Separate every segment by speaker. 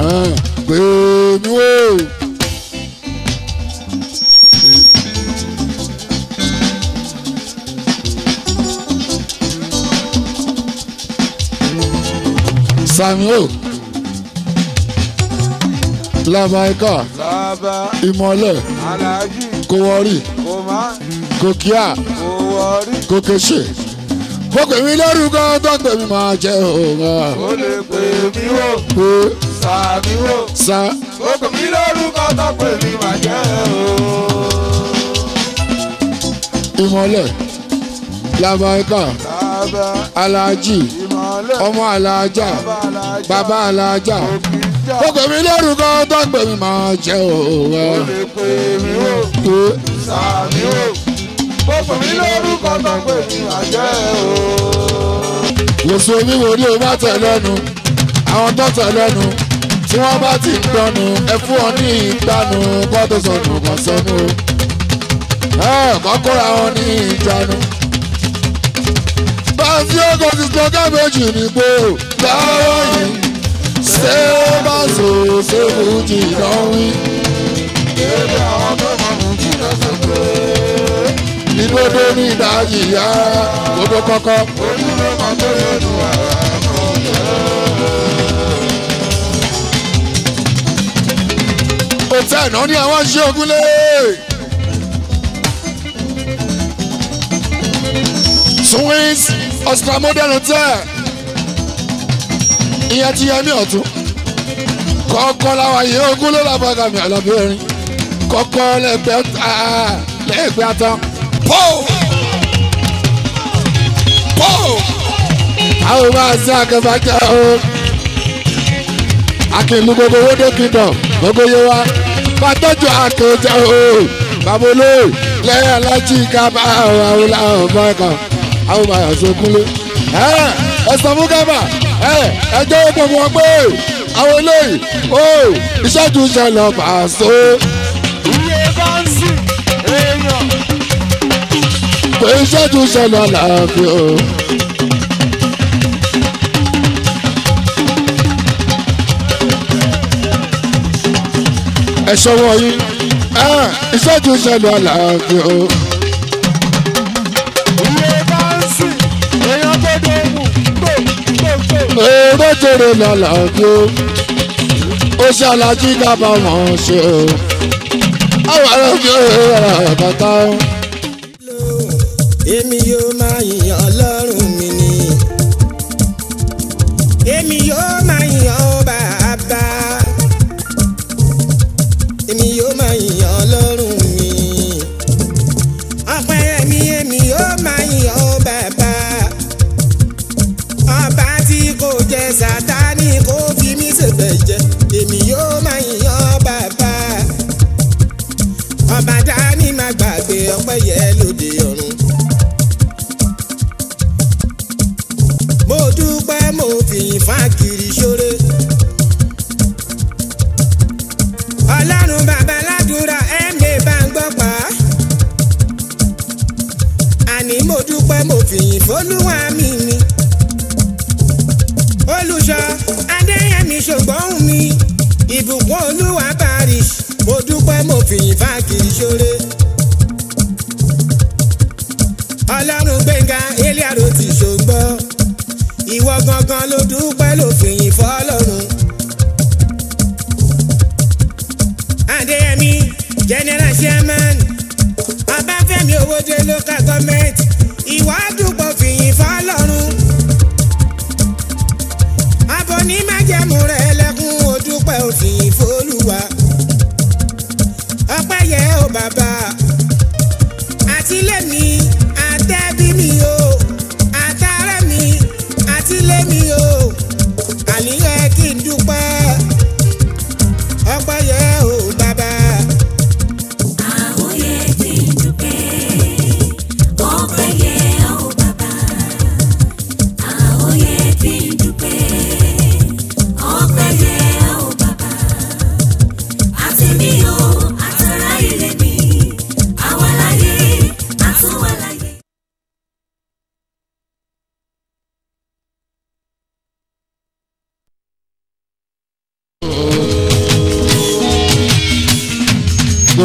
Speaker 1: Pè mí wò. Samuel Lamaika Ìmọ̀lẹ̀ Kòkíà
Speaker 2: kò wọrí.
Speaker 1: Kòkèṣe. Mo pè mí lórúkọ tó pè mí máa jẹ́ òun.
Speaker 2: Ó lè pè mí wò,
Speaker 1: Pé
Speaker 2: sàmí wò.
Speaker 1: sa
Speaker 2: Ó pè mí lórúkọ tó pè mí mà jẹ́ o.
Speaker 1: ìmọ̀lẹ̀ Alhaji
Speaker 2: ìmọ̀lẹ̀
Speaker 1: ọmọ Alhaja
Speaker 2: bàbá Aláàjì.
Speaker 1: Mo pè mí lórúkọ tó pè mí máa jẹ́
Speaker 2: Ó
Speaker 1: òun.
Speaker 2: lè pè mí
Speaker 1: Pé
Speaker 2: sàmí wò. Pè mí lórúkọ tó pè mí mà jẹ́ o.
Speaker 1: Wòsàn ni o bá tẹ̀ lẹ́nu? Àwọn tó tẹ̀ lẹ́nu tí wọ́n bá ti ń gbọ́nu ẹ fún ọ ní ìgbanu kó tó sọnù kàn sọnù o. Kọ́kọ́ra wọn ní ìjánu. Báńsí ọkọ̀ ti sọ kábéjì ní pé yìí ṣé ó bá sò ṣé fújì lọ́wí.
Speaker 2: Èdè àwọn tó mọ̀ mú kí lọ́sọ̀ pé.
Speaker 1: Ìdodo ní ìdájì yá gbogbo kọ́kọ́.
Speaker 2: Ojúlé máa tó àrà kan
Speaker 1: Òtẹ́ ẹ̀nà ní àwọn ṣé ogúnlé. Swings Oscar Modern Hotel. Ìyẹn ti yẹmí ọ̀tún. Kọ́kọ́ láwa yìí ogún ló lábọ́ gàmì àlọ́bí erin. Kọ́kọ́ lẹ́gbẹ́ lẹ́gbẹ́ atán. Pọ́ọ̀! Pọ́ọ̀! Àwọn máa ṣe akẹ́fàjẹ́ o akínú gbogbo owó dókítà gbogbo yé wa bá tọ́jú àkèjẹ o babolo lẹ́yìn alájí kábà àwọn àwọn ọmọ ẹ̀ka àwọn ọmọ ẹ̀yà sókúnlé. ẹ sọ fún kábà ẹ jẹ́ gbogbo wọn pé àwọn eléyìí o ìṣẹ́jú ṣẹlẹ̀ pàṣẹ pé ìṣẹ́jú ṣẹlẹ̀ làáfíà o.
Speaker 2: tó dé mú gbò gbò gbò.
Speaker 1: èrò jèrè lálàáfíà o. ó ṣe alájí kábà wọn ṣe o. àwọn ará fi ọ̀rọ̀ bàtà o.
Speaker 3: èmi yóò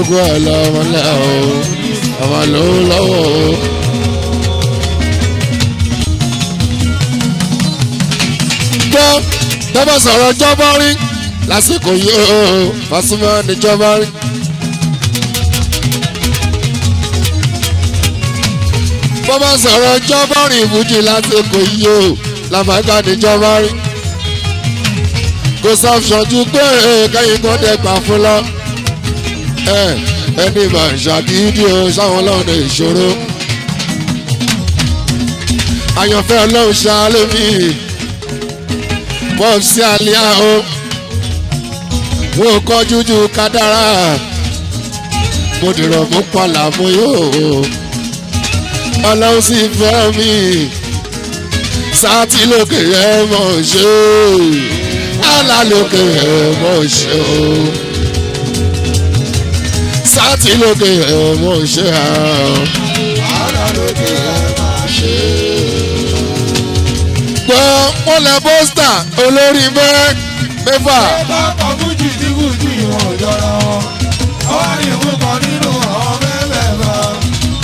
Speaker 1: gbogbo ẹ̀ lọ́mọ lẹ́ o ọmọ ló lọ́wọ́ o. gbọ́ tọ́bọ̀ sọ̀rọ̀ jọ́bọ́ rí lásìkò yìí o Pasuma ní jọ́bọ́ rí. bọ́bọ̀ sọ̀rọ̀ jọ́bọ́ rí ìbújì lásìkò yìí o làbàgà ní jọ́bọ́ rí. kò sọ̀fṣọ̀jú pé kẹ́yìn kan dẹ̀ gbà fún lọ. Ẹni máa ń ṣàkíyí o sáwọn ọlọ́run ìṣòro. àyànfẹ́ ọlọ́run ṣáálẹ́ mi bọ́ sí àlíyá o. Wọ́n kọ́ jújú kádàrá. Mo dìrọ̀ mú pàlà mú yóò ọlọ́run sì fẹ́ mi. Sátì lókè ẹ̀ mọ̀ ṣe. Àlà lókè ẹ̀ mọ̀ ṣe o sátì lókè ẹ̀ mọ̀ ṣe
Speaker 2: Àlà lókè ẹ̀ máa ṣe.
Speaker 1: gbọ́ wọ́n lẹ pósítà olórí mẹ́rẹ́ mẹ́fà.
Speaker 2: Ẹ bá kọ fújì tí fújì jọra wọn. Àwọn ní ìwé kan nínú àwọn mẹ́mẹ́fà.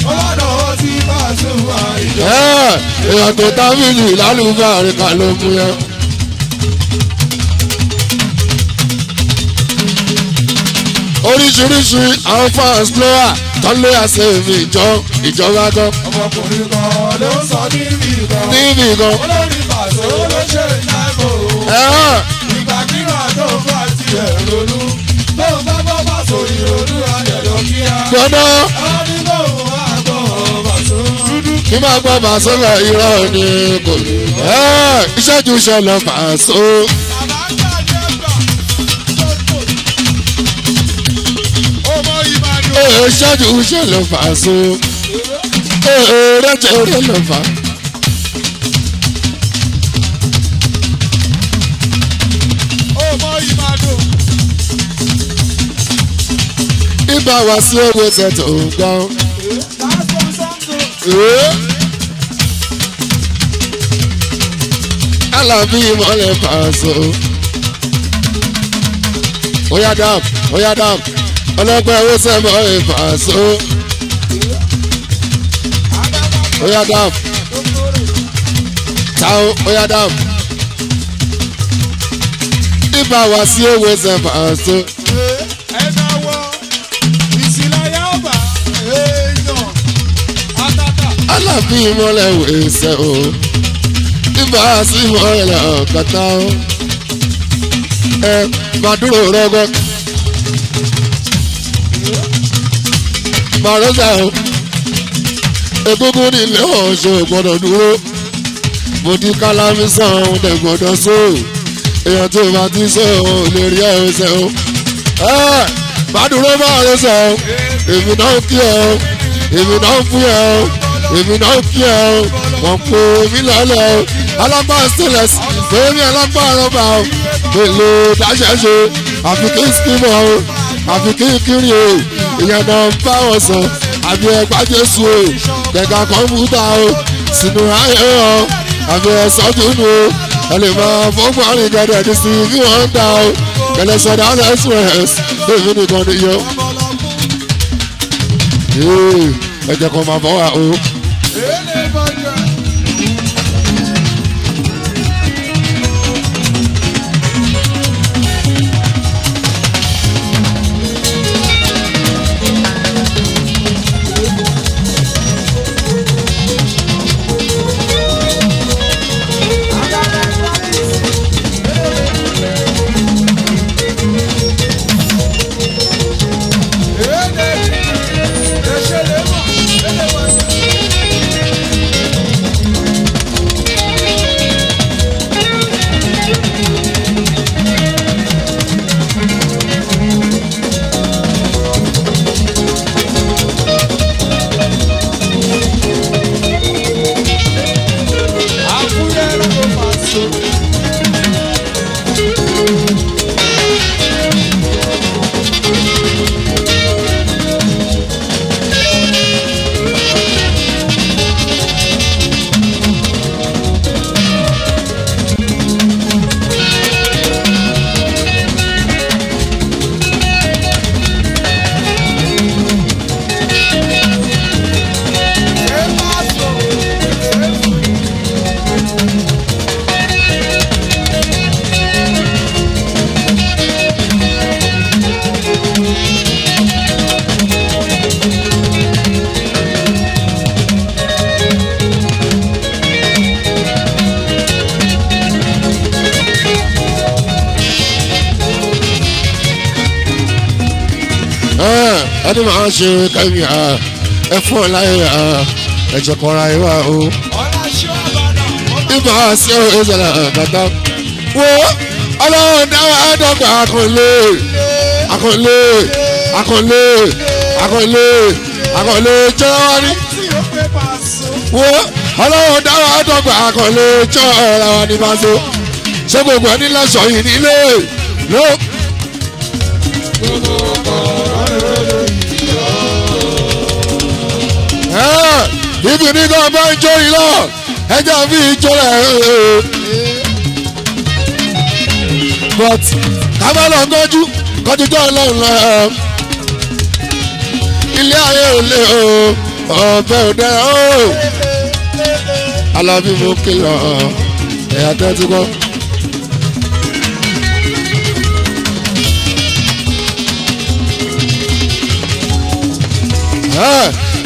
Speaker 2: Ọlọ́dọ̀ ó ti bá a sùn wá ìjọ.
Speaker 1: Ẹ́, èèyàn tó tábìlì lálùbá rẹ̀ kà ló mú yẹn. Oríṣiríṣi àwọn fans wà tó lé àṣẹ mi ìjọ ìjọba gan
Speaker 2: Ọmọkùnrin kan ló ń sọ níbi kan.
Speaker 1: níbi gan.
Speaker 2: Olórí pàṣẹ ìdáàbò.
Speaker 1: Ẹ̀hán,
Speaker 2: Ìgbà kíkà tó bá tiẹ̀ ronú. Tó bá bọ́ sọ ìrònú ayẹ̀lọ́ kíá.
Speaker 1: gbọ́dọ̀
Speaker 2: Àwọn ní kò wọ́n àgbọ̀ bàṣọ.
Speaker 1: kí máa gbọ́ bàṣọ́lá irọ́ ni kò ní. Ẹ́, ìṣẹ́jú ṣẹlẹ̀ bàṣọ́. Ee, ìṣẹ́jú ṣẹlẹ̀ bàṣọ́. Ee, rẹ́jẹ̀ rẹ̀ lọ fà. Ibà wá sí owó tẹ̀tọ̀. Ee. Alábí ìmọ̀lẹ̀ pàṣọ. Oya dam, oya dam, ọlọ́pàá owó sẹ́mọ̀ ìpàṣọ. Oya dam, táwọn oya dam. Ibà wá sí owó sẹ́mọ̀ pàṣọ. Alábí ìmọ̀lẹ̀ wẹ̀ẹ́sẹ̀ o. Ibà sí ìmọ̀lẹ̀ ọ̀kàtà o. Ẹ Màdúró rọ́gọ́. Màrọ́sà o. Egúngún nílé ọ̀ṣọ́ gbọ́dọ̀ dúró. Mo di kálámí sàn òun dẹ̀ gbọ́dọ̀ só. Èèyàn tó bá ti sọ òun lè rí ẹ̀ẹ́sẹ̀ o. Ẹ Màdúró Màrọ́sà o. Èmi náà kí ẹ o. Èmi náà fún ẹ o. Èmi náà kí ẹ o. Wọ́n pe èmi lọ́lẹ̀ o. Alágbá stainless. Èmi alágbá rọ́bà o. Èlò dáṣẹ́ṣe. Àfi kí n skin mọ́ o. Àfi kí n kiri o. Ìyẹn náà ń bá wọn sọ. Àbí ẹgbà Jésù o. Kẹ̀kà kọ̀ǹpútà o. Sínú ayé o. Àbí ẹ̀sọ́ dúnú o. Ẹ lè máa gẹ́gẹ́ ní sí bí wọ́n ń dà o. Kẹ̀lẹ́ sọ̀dá express. Èmi nìkan nìyẹn. Ẹ jẹ́ kó máa bọ̀ wá o. ṣe kẹ́mi à ẹ fún ọ láyé à ẹ̀jẹ̀ kọ́ra ẹ wá o. Ibà sí ọ ìṣẹ̀lẹ̀ kàtà wo ọlọ́run dáwọ́ àdọ́gba akọ̀lé akọ̀lé akọ̀lé akọ̀lé akọ̀lé jẹ́ wá ní. Wo ọlọ́run dáwọ́ àdọ́gba akọ̀lé jẹ́ ọ̀rọ̀ ní báṣọ ṣé gbogbo ẹni lọ́sọ̀ yìí nílé? Ló. Ẹ́, ibi ní wọ́n bá ń jó lọ ẹjọ́ fi ìjọ rẹ̀ but kábà lọ gọ́jú kọ́jú jọ́ ọlọ́run lọ ilé ayé ò lè o ọ̀bẹ ò dẹ́ o. Alábí mo kìlọ̀ ẹ̀yà tẹ́tí kọ́.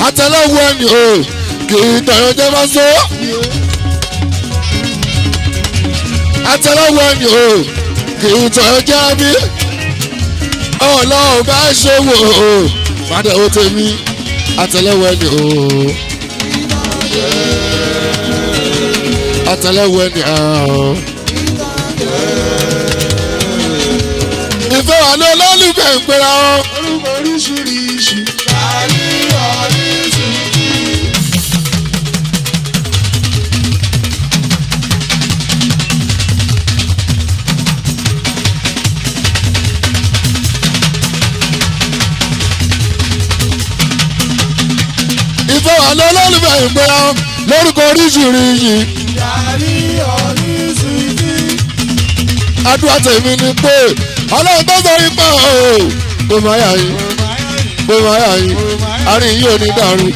Speaker 1: Àtẹlẹwọ ẹni o kì í tọyọ jẹ bá so àtẹlẹwọ ẹni o kì í tọyọ jẹ bí ọlọ́run bá ṣòwò o padà ó tẹ̀mí àtẹlẹwọ ẹni o àtẹlẹwọ ẹni o. ìfẹ́ wà ní olólùfẹ́ ń pera wọn. Ń pera wọn lórúkọ oríṣiríṣi.
Speaker 2: Kàlí oríṣiríṣi.
Speaker 1: àdúrà tèmi ni pé ọlọ́run tó sọrí pa o kò má yà yín kò má yà yín àárín yìí ò ní dàrú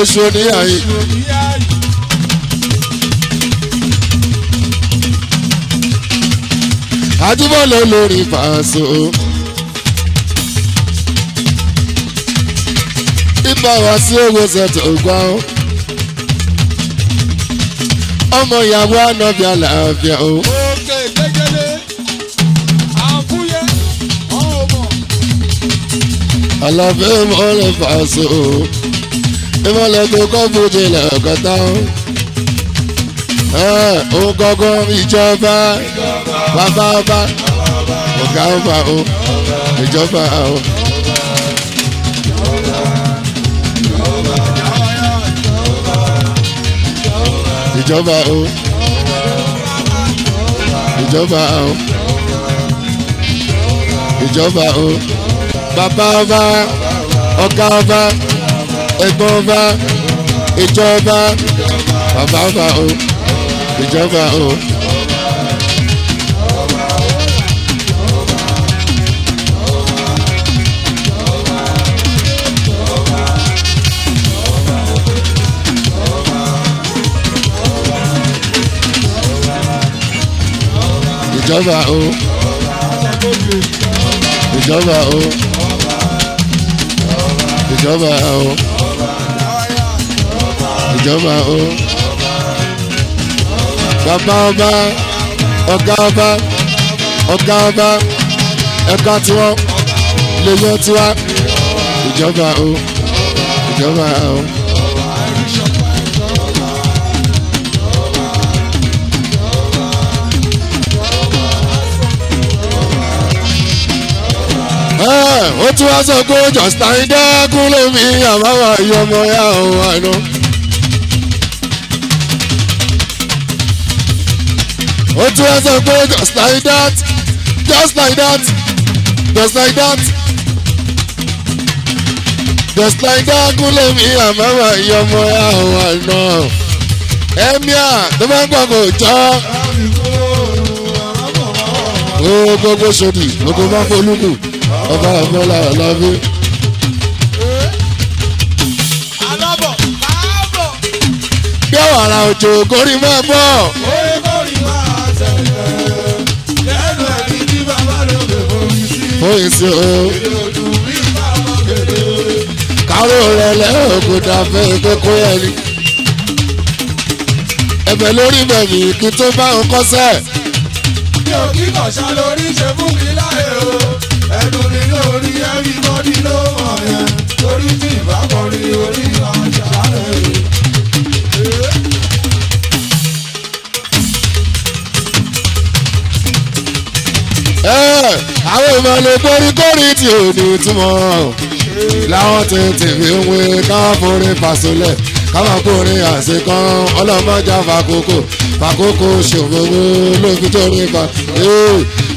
Speaker 1: èṣù ò ní yà yín. àdúbọ̀lẹ̀ lórí fàṣọ. Ibà wá sí owó ṣètò gbà ó. ọmọ ìyàwó ànábì àlàáfíà o.
Speaker 2: Òkè gẹ́gẹ́lé. Àfúyẹ́. Ọmọ.
Speaker 1: àlàfẹ́ mọ́lẹ̀ fàṣọ. ìmọ̀lẹ̀ tó kọ́ fojì lẹ́ẹ̀kọ́tà. òun gọ́gọ́ ìjọba bàbá ọba ọ̀gá ọba o ìjọba o. ìjọba o. Ìjọba o. Ìjọba o. Bàbá ọba ọ̀gá ọba ẹ̀gbọ́n ọba ìjọba. Bàbá ọba o. Ìjọba o. ìjọba o. Ìjọba o. Ìjọba o. Ìjọba o. Bàbá ọba ọ̀gá ọba ọ̀gá ọba ẹ̀ka tiwọn lèyàn tiwa. Ìjọba o. Ìjọba o. ó tún wá sọ pé justin dẹ́kun lómi àbáwá ìyọmọ ya òun àná. ó tún wá sọ pé just like that just like that just like that just like that lómi àbáwá ìyọmọ ya òun àná. ẹ̀míà tó bá ń gbọ́ kò jọ́ gbogbo sódì gbogbo máa folúkù ọba àmọ́lá ọ̀làbí.
Speaker 2: Alábọ̀. Káàbọ̀.
Speaker 1: bí ọ̀wàrà òjò kórìí máa bọ̀.
Speaker 2: Orí kórì máa tẹ̀lé. Lẹ́nu ẹ̀rí tí bàbá ló lè forí sí.
Speaker 1: fóyè sí o
Speaker 2: Ìdòdù bí bàbá kéde.
Speaker 1: káró rẹ lẹ́ọ̀kú dàfẹ́ kókó yẹn ni. ẹ̀bẹ̀ lórí bẹ̀mí kí tó bá ń kọ́sẹ̀.
Speaker 2: Mi ò kí kọ̀ṣà lórí ṣe fún mi láyé o. Ẹ̀dùn mi lórí everybody ló mọ̀ yẹn. torí tí ìbá kọrin orí ọjà rẹ̀.
Speaker 1: àwọn ìmọ̀lẹ̀ kórìkórì tí ò ní túmọ̀ láwọn tètè fi ń wé káwọn fàṣọlẹ̀ káwọn àṣekán ọlọ́mọjà fàkókò fàkókò ṣòfò lóbi tó ní fa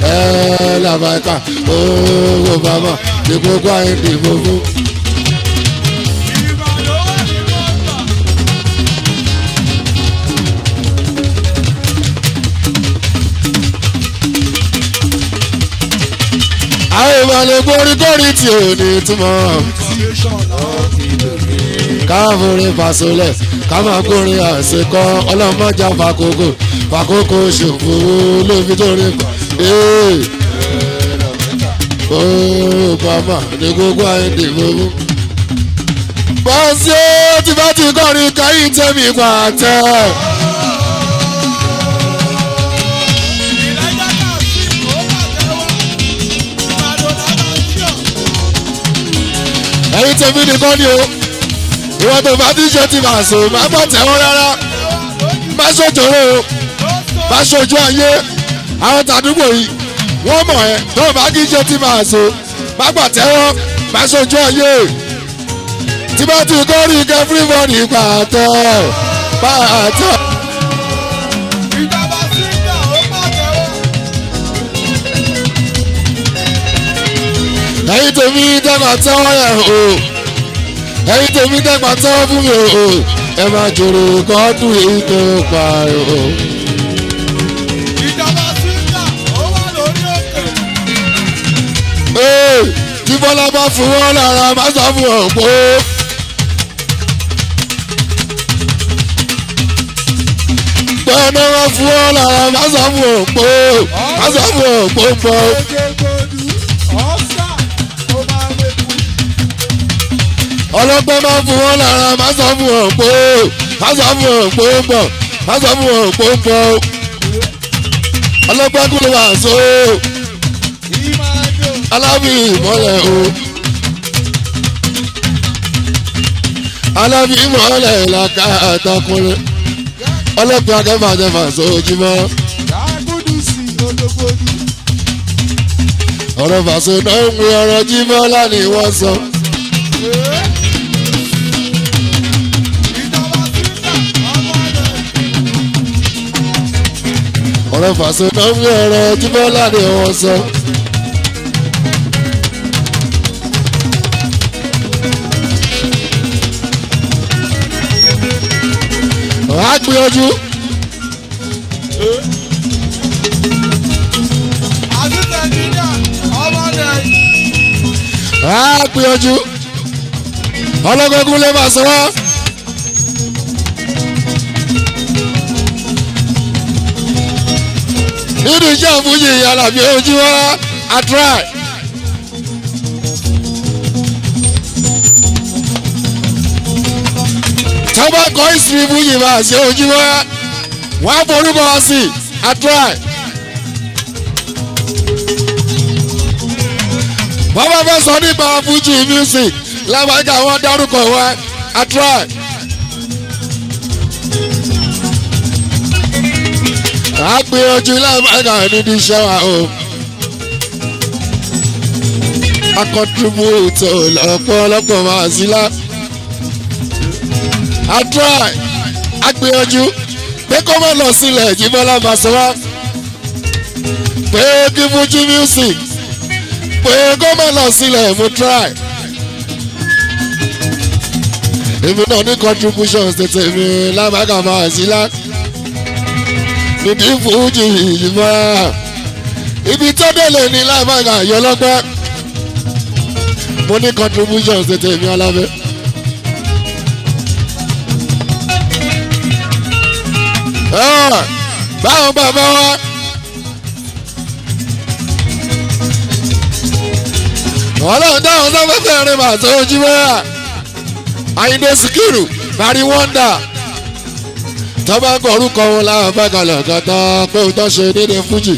Speaker 1: ẹ làbàkà owó bàmà ní àìdìbò fún. àwọn ìmọ̀lẹ̀ kórìkórì tí ò ní túmọ̀ káfíńrin fasolẹ̀ kámakórin àṣekọ́ ọlọ́mọjà fàkókò fàkókò ṣòfò lóbi tó rí pa ó bàmà ní gbogbo àìdìbò mú. bọ́sí ó ti bá ti kọrin káyìn tẹ́mi pàtẹ́. ẹ̀yin tèmi nìkan ni o ìwọ tó bá ṣe ti máa sọ máa bọ̀ tẹ́wọ́ rárá. Má ṣòjòrò má ṣojú ayé. Àwọn tàdúgbò yìí wọ́n mọ̀ ẹ́. Tó bá kí ṣe ti máa sọ má bọ̀ tẹ́wọ́. Má ṣojú ayé. Tí bá ti kọ́ rí everybody pàtẹ́. Pàtẹ́. ẹ̀yin tèmi dẹ́gbà tẹ́wọ́ yẹn o ẹ̀yin tèmi dẹ́gbà tẹ́wọ́ fún mi o ẹ máa jòrò kọ́dún èyí tó pa o.
Speaker 2: ìjọba sígbà ó wà lórí òkè.
Speaker 1: Tí bọ́lá bá fún wọn lára má sọ fún ọ pé. gbọ́dọ̀ wọn fún wọn lára má sọ fún ọ pé má sọ fún ọ pé pọ̀. Ọlọ́pẹ́ máa fún wọn lára má sọ fún ọ pé má sọ fún ọ pé pọ̀ má sọ fún ọ pé pọ̀. ọlọ́pẹ́ kúlẹ̀ wà so alábì ìmọ̀lẹ̀ o. alábì ìmọ̀lẹ̀ làkà àtàkùnrin ọlọ́pẹ́ akẹ́fà jẹ́fà sójúmọ́
Speaker 2: Dàgúdù sí ológbòdù.
Speaker 1: ọ̀rọ̀ fàṣọ náà ń wí ọ̀rọ̀ jímọ́ lánìí wọ́n sọ. Ọ̀rọ̀ fàṣọ náà ń wí ọ̀rọ̀ jímọ́ lánìí wọ́n sọ. wàá gbìyànjú wàá gbìyànjú ọlọ́gọ́gún lè máa sọ wá. Nínú iṣẹ́ òfúyì alábí ojú wa a try. tọ́ba kọ́ ìsinmi fúyì máa ṣe ojú wa wọ́n á forúkọ wá sí a try. bàbá fẹ́ sọ nípa fújì music lábàjá wọn dárúkọ wa a try. A gbìyànjú lábàgà nídìí iṣẹ́ wa o. a contribute lọ́pọ̀lọpọ̀ máa sí lá. a gbìyànjú pé kó má lọ sílẹ̀ jíbọ́lá Pasuma. pé kí fújì music pé kó má lọ sílẹ̀ mo try. èmi náà ní contributions tètè mi lábàgà máa sí lá nídìí fújì ìyìnbá ibi tó délé ní láìpẹ́ àyọlọ́gbẹ́ mo ní contributions tètè mi alábẹ́. Ah, báwọn bàbá wa? Ọlọ́run dáhùn sáfẹ́fẹ́ rẹ̀ mà tó ojú mẹ́ra Àyìndé Síkírù Bari Wonder tọ́ba ń kọ orúkọ wọn láwọn fẹ́kànlẹ̀ kẹta pé ó tọ́ ṣe déédéé fújì.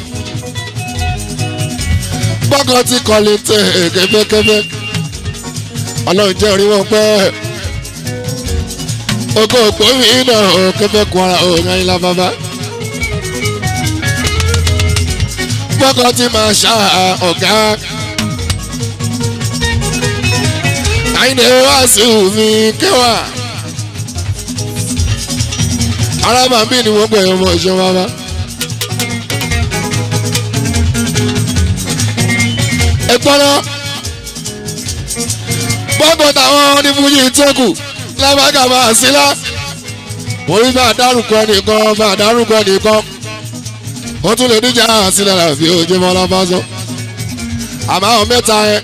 Speaker 1: bọ́kàn ti kọ́lé tẹ̀ kẹ́fẹ́kẹ́fẹ́ ọlọ́run jẹ́ orí wọn pẹ́ oko òpó mi náà ò kẹfẹ́ kun ara òun ẹyin la bàbá. gbọ́kọ̀ tí máa ṣá ọ̀gá. àyìnbó wá sí omi kẹwàá. Arábàbí ni wọ́n gbẹ̀yìn ọmọ ìṣọ́ bàbá. ẹ gbọ́dọ̀ gbọ́dọ̀ táwọn onífúnjì tẹ́kù lábàgà máa sí lá. mo rí bá dárúkọ nìkan bá dárúkọ nìkan wọ́n tún lè níjà sílẹ̀ láàbí ojú mọ́lá bá sọ. àmọ́ àwọn mẹ́ta yẹn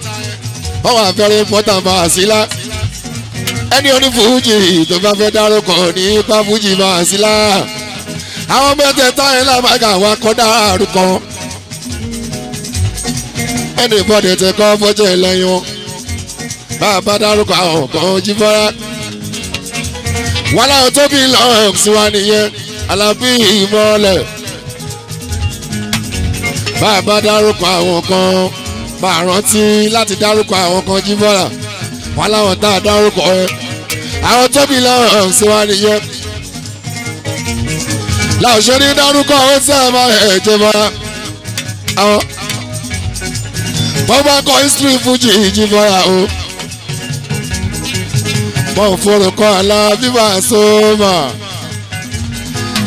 Speaker 1: wọ́n wà fẹ́rẹ́ important bá a sí lá. Ẹni onífújì tó bá fẹ́ dárúkọ ní ipa fújì bá a sí lá. àwọn mẹ́tẹ̀ẹ̀ta yẹn lábàgà wa kọ́ dárúkọ. ẹni bọ́dẹ̀ tẹ kọ́ fọ́jọ́ ìlẹ́yìn wọn. bá a bá dárúkọ àwọn kan jí fọ́ra. láwọn tó bí lọ́ọ̀ sí wa nìyẹn alábí ìmọ̀ọ́lẹ̀ bá a bá dárúkọ àwọn kan bá láti dárúkọ àwọn kan jí bọ́là wọn láwọn tá a dárúkọ ẹ àwọn tóbi lọ́rùn sí wa nìyẹn. Láwùjọ ní dárúkọ tí a máa ẹ̀ jẹ bọ́lá àwọn wọ́n bá kọ history fújì jí bọ́lá o. Wọ́n forúkọ àlá bíbá sọ́ọ́mà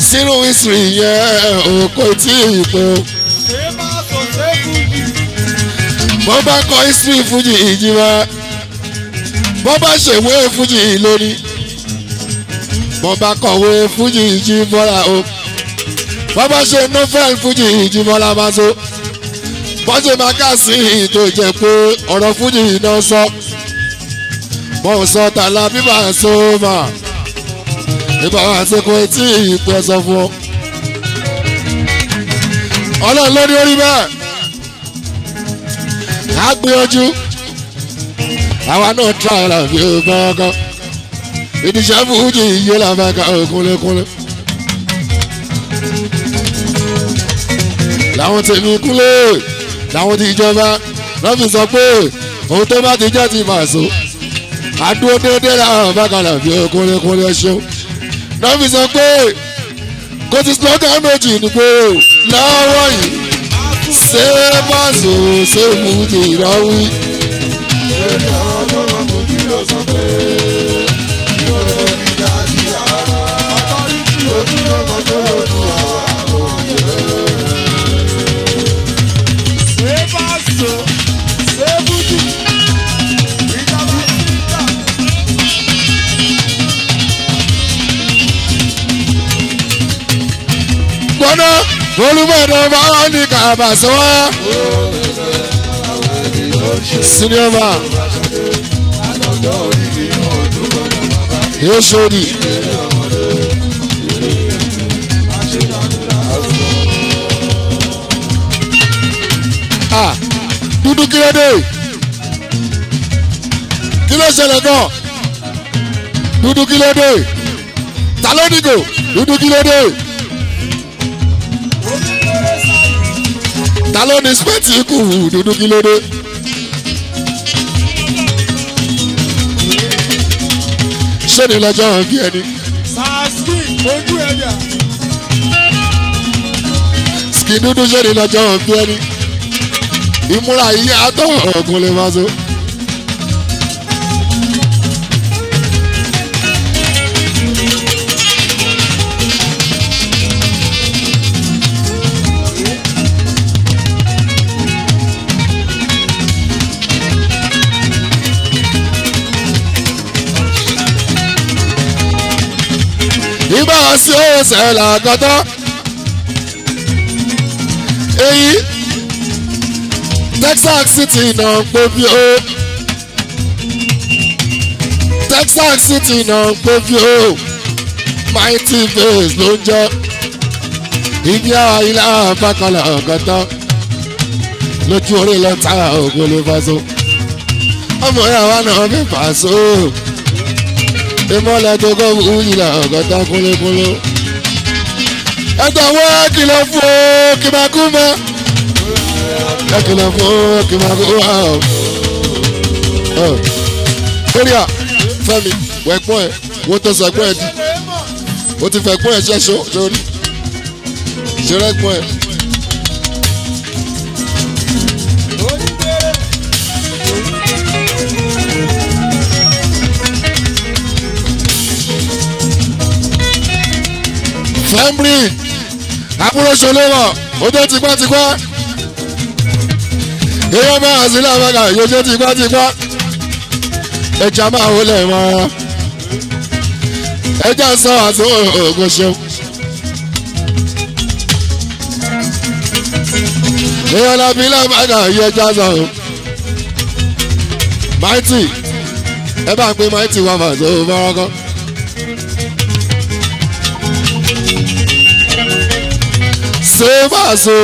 Speaker 1: sínú history yẹn o kò tí ì bọ́ bá kọ history fújì ìjìmá bọ́ bá ṣèwé fújì lórí. Bọ́ bá kọ̀wé fújì ìjìmọ́ra o. Bọ́ bá ṣe novel fújì ìjìmọ́ra máa so. Bọ́ ṣe máa kà sí tó jẹ́ pé ọ̀rọ̀ fújì náà sọ. Bọ́ sọ tàlà bíbà so mà. Nígbà wà sí kò tí ì pẹ́ sọ fún ọ. ọlọ́run ló ní orí bẹ́ẹ̀. A gbìyànjú àwa náà tra ara fi gbọ́ngàn ìdíṣẹ́ fújì yé la máa ka kúnlẹ̀kúnlẹ̀. làwọn tèmi kúnlẹ̀ làwọn ti ìjọba náà fi sọ pé ohun tó bá ti jẹ́ ti máa so àdúró déédéé làwọn bá kalà fi kúnlẹ̀kúnlẹ̀ ṣeun náà fi sọ pé kò ti slogan méjì ní pé lọ́wọ́ yìí ṣé bọ́ọ̀sù ṣé fújì ìrọ̀wí. Gbọ́dọ̀ olùbọ̀dọ̀ bá wọn ní kàbà sọ wá. sinimá yóò sórí. Dúdú kí ló dé kí ló ṣẹlẹ̀ gan dúdú kí ló dé ta ló dìgò dúdú kí ló dé. ta. Ṣé ni lọ́jọ́ hàn bí ẹni.
Speaker 2: sàásì ojú ẹ̀dá.
Speaker 1: ski dúdú ṣé ni lọ́jọ́ hàn bí ẹni. ìmúra yìí àtọ̀ ọ̀gùn lè máa so. Ìgbà sí ọ̀sẹ̀ làgọ́tọ́. èyí Texas City náà ń pè bí o. Texas City náà ń pè bí o. Mighty Base ló ń jẹ́. ibi àwọn ilé àbákalẹ̀ ọ̀gọ́tọ́. lójú orí lọ́tà fà so. ọmọ ìyàwó náà fà so ìmọ̀lẹ̀ tó kọ́ wúyì là ọ̀gọ́ta kúnlẹ̀kúnlẹ̀. ẹgbẹ́ wọ́n kìlọ̀ fún o kì máa kú mọ́. ẹ fún o wá o. kórìà fẹ́mi wẹ̀gbọ́n ẹ̀ wọ́n tó sọ ẹ̀gbọ́n ẹ̀ di o ti fẹ́ gbọ́n ẹ̀ ṣẹ́ṣọ́ sórí ṣẹlẹ̀ gbọ́n ẹ̀. Fẹ́mbrí àbúrò ṣolówó ojú tipátipá. Èèyàn bá àṣìlẹ̀ àbága ìyójú tipátipá. Ẹja máa wọlé mọ́. Ẹja sọ àti oògùn ṣeun. èèyàn lábí lábàgà yí ẹja sọ. Máìtì ẹ bá ń pe máìtì wà fàṣọ fọ́rọ́kọ́. Ṣé fàṣọ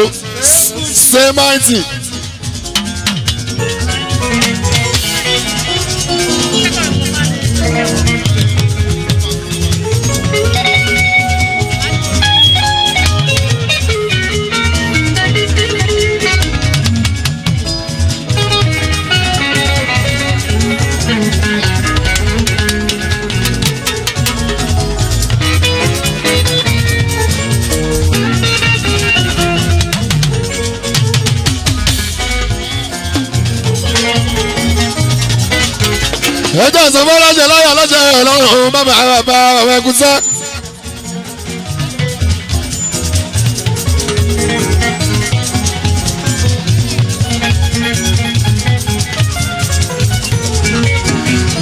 Speaker 1: ẹjọ́ ìsọ̀fọ́ lọ́sẹ̀ lọ́wọ́ lọ́sẹ̀ lọ́rùn bàbá bàbá bàbá ẹkúsẹ́.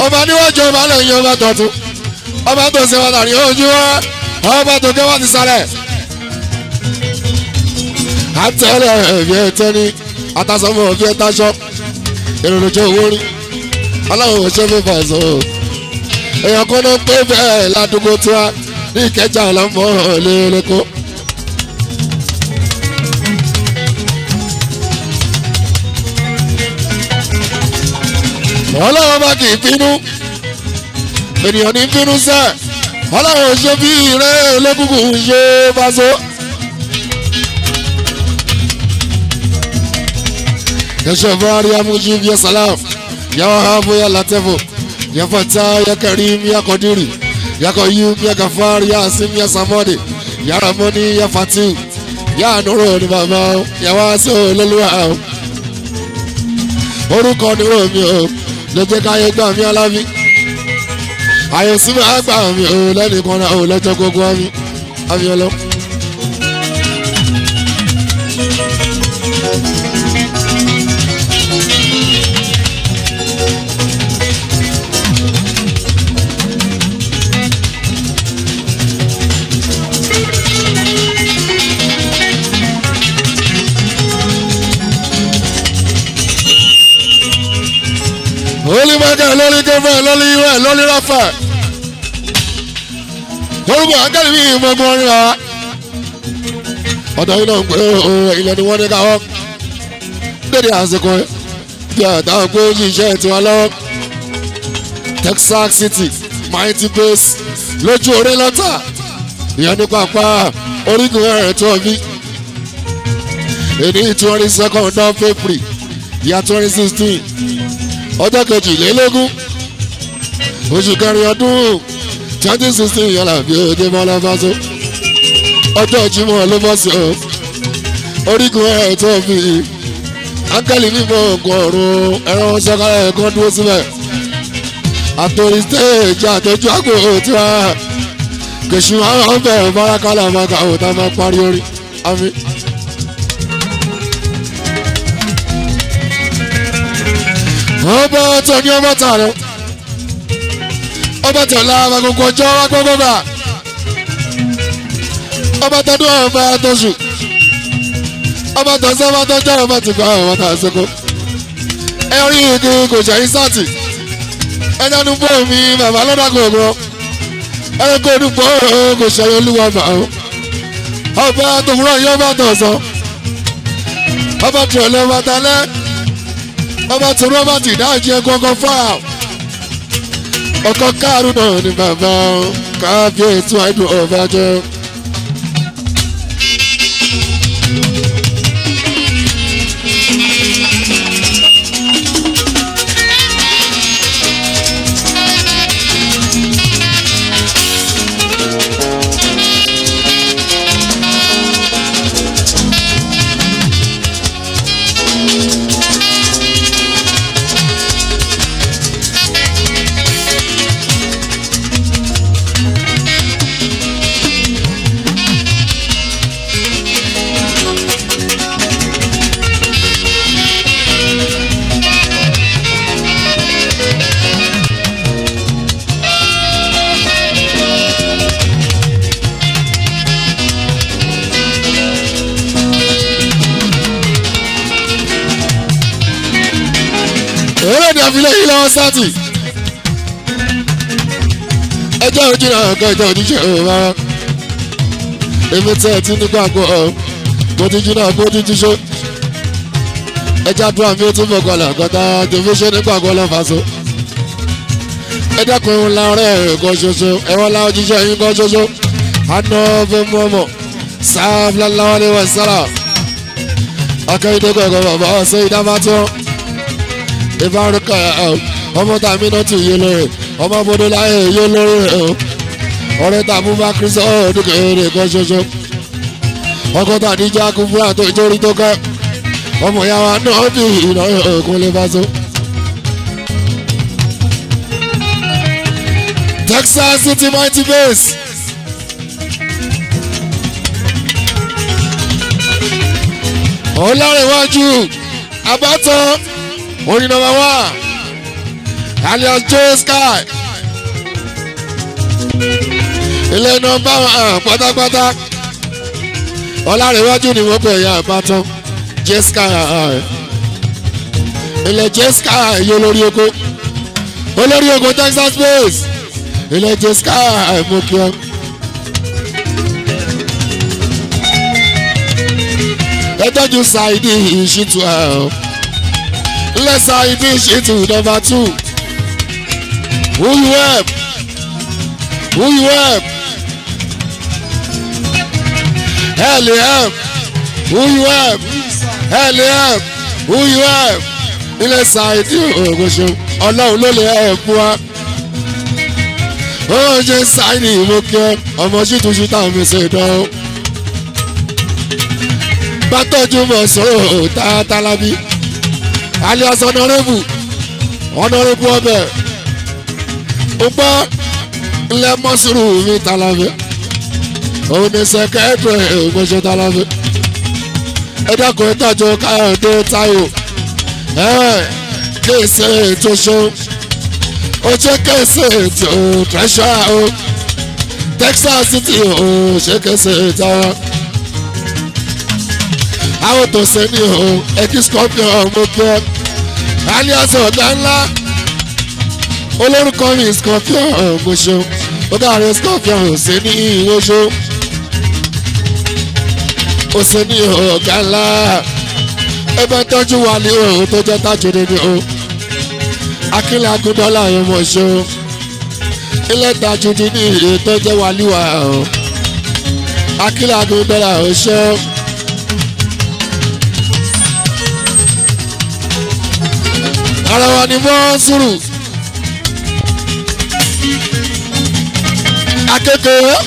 Speaker 1: ọba níwájú ọba lẹ́yìn ọba tọ̀tún ọba tó ṣe wọn láàárín ojú wa ọba tó wọn ti sálẹ̀. àtẹ̀lẹ̀ ẹ̀fẹ̀ ẹ̀tẹ́ni atasọ́mọ̀ ọ̀fẹ́ ẹ̀táṣọ́ èrò owó rí aláwọ̀ ṣe fi fà sọ. èèyàn kan náà pé bẹ́ẹ̀ ládùúgbò tí wá ní ìkẹjà ọlọ́mọ lélẹ́kọ́. ọlọ́wọ́ bá kì í bínú ènìyàn ní bínú sẹ́ ọlọ́wọ́ ṣe bí ìrẹ́ olókùnkùn ṣe bá so. ẹ̀ṣẹ̀ fún ariamu jí bí ẹ sàlám ya wahabu ya latifu ya fata ya karim ya kodiri ya koyum ya gafar ya asim ya samodi ya ramoni ya fatiu ya nuru ni bàbá ya wasi olólùwà o orúkọ o mi o ló jẹ́ káyé gbà mí alábí àyè síbẹ̀ á gbà mí o lẹ́nìkan náà o lọ́jọ́ gbogbo mi. Àmì ọlọ́. lórí lórí kẹfẹ́ lórí ìwẹ̀ lórí rọ́fẹ̀ orúkọ akẹ́lẹ́ mi ìmọ̀gbọ́n orin wa. Ọ̀dọ̀ yìí náà ń pè é ilẹ̀ ni wọ́n ní káwọ́ dédé àsìkò bí àtàwọn pé ó ṣiṣẹ́ tiwọn lọ́wọ́. Texas City mighty base lójú orí lọ́tà ìyẹn ní pápá orígun ẹ̀rẹ̀ tó bí èdè twenty second of April year twenty sixteen ọjọ́ kejìlélógún oṣù kẹrin ọdún twenty sixteen yàrá bí ojú bọ́lá fásó ọjọ́ Jímọ̀ ló bọ́ sí o. Orígun ẹ̀ tó fi áńgẹ́lì mímọ́ ògùn ọ̀run ẹ̀rọ sọ́kàrà ẹ̀kọ́ dúró síbẹ̀. Àtòrí stéèjì àtọ́jú àgbò tiwa kèsì àwọn ọ̀bẹ bárakàlà máa kà ó tá a máa parí orí. Ọba tó ní ọba tà rẹ ọba tó la agogo ọjọ́ agbọ́gbọ́ bá ọba tó dún ọba tó sù ọba tó sọ ọba tó jẹ́ ọba tó gbà ọba tó àṣekọ ẹ rí igi kò ṣe ìsáàtì ẹ dánú bọ́ mi bàbá lọ́dà gbogbo ẹ kó dùpọ̀ kò ṣe olúwa bà ó ọba tó múra yọ ọba tó sọ ọba tó lọ ọba tó lẹ́ ọba tí robert dájẹ gbọngàn fáà ọkọ káàrú náà ni bàbá kábíyèsí àìdùn ọba jẹ. Sátì ẹjọ́ ojú náà kọ́ ẹjọ́ oníṣẹ́ òun rárá. Èmi tẹ́ ẹ ti nígbàgbọ́ ọ jí náà ti ṣe ẹjá dúró àmì ó tún fò kọlà kọta ṣe nígbàgbọ́ lọ́fà so. Ẹ dẹ́kun láàárẹ̀ ẹ̀kọ́ ṣoṣo ẹ̀wọ́n láwọn jíjẹ́ yín kọ́ ṣoṣo. Àná fẹ́ mú ọmọ sáfìlà láwọn ní wọ́n sára akẹ́yìndé kọ̀ọ̀kan bàbá ọ̀sẹ̀ ìdámátọ́ ìbárúkọ ọmọ tàmí náà tún yé lórí ọmọ bọdọ láyé yé lórí rẹ o. Ọ̀rẹ́ tàbí bá kírísọ ọdúnkèrè kan ṣoṣo. Ọkọ tàbí jákú fúra tó jórí tó kẹ ọmọ ìyá wa náà bí ìnáwó òkun lè bá so. Texas City Mighty Base. ọlọ́rẹ̀wájú abátọ́ orin nọmba wá alias joe sky. Ilé nọmba wá pátápátá. Ọlọ́rẹ̀wájú ni wọ́n pè ya abátọ́ joe sky ilé joe sky yóò lórí oko. Olórí oko texas base ilé joe sky mú kí ọ. ẹ. Tọ́jú ṣáìdì ìṣìtú ẹ̀ lẹ́ ṣáìdì ìṣìtú number two who you help who you ẹ lè help who you ẹ lè help who you help ilé ṣáìdì ògùnṣe ọlọ́run ló lè help wa. Ó ṣe ṣáìdì ìmọ̀kẹ́ ọmọ ṣìtúṣì táwọn mi ṣe dán bátọ́jú mọ̀ sọ̀rọ̀ tààtàlábí alias ọ̀nàrẹ́bù ọ̀nàrẹ́bù ọbẹ̀ ó gbọ́ ńlẹ̀ mọ́sùrù mi tàlàfẹ́. Òun ní sẹ́kẹ́tìrì ìgbésẹ̀ tàlàfẹ́. Ẹ dákun ẹ tọ́jú káyọ̀dé táyò kéèsì ètò ṣó. Ṣe kéèsì ètò tẹ̀sán o. Texas City ó ṣe kéèsì ètò àwọn àwọn tó ṣe o. Ẹkí scorpion mo kẹ alias ọ̀gá ńlá olórúkọ mi scorpion mo ṣe ọ̀gá rẹ scorpion ò ṣe ní ìwé ṣó ó ṣe ní ọ̀gá ńlá. Ẹbẹ tọ́jú wa ní o tó jẹ́ tájúdé ní o. Akílẹ̀ agúndọ́là yẹn mọ̀ ṣó ilé tájúdé ní ìyè tó jẹ́ wàlíwà o. Akílẹ̀ agúndọ́là ò ṣe. ara wa ni wọ́n sùrù. Akẹ́kọ̀ọ́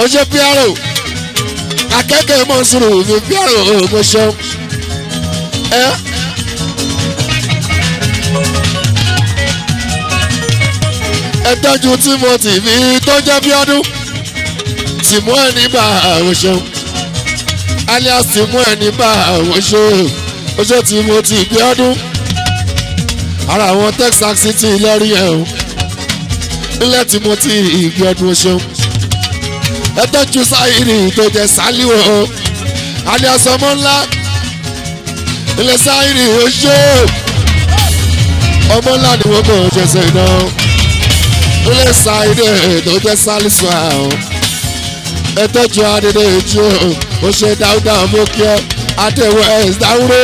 Speaker 1: ó ṣe píárò akẹ́kọ̀ọ́ mọ̀ sùrù ní píárò mo ṣe. ẹ. ẹ tọ́jú timothy mi tó jẹ́ bí ọdún tìmú ẹ̀ ní bá àwọn ṣeun alias tìmú ẹ̀ ní bá àwọn ṣeun ó ṣe timothy bí ọdún ara àwọn Texas City lẹ́rí ẹ̀ nílẹ̀ tí mo ti ìgbé ọdún ṣeun. Ẹ tọ́jú sáyìrì tó jẹ sálíwò o. Alias ọmọ ńlá. Ilẹ̀ sáyìrì ó ṣe. Ọmọ ńlá ni wọ́n kọ́ ṣẹṣẹ iná. Ilẹ̀ sáyìrì tó jẹ sálísù àwọn ẹ tọ́jú adédè ojú o. Ṣe dáúdà mọ́kíọ́ adéwọ̀ ẹ̀ dáwúrò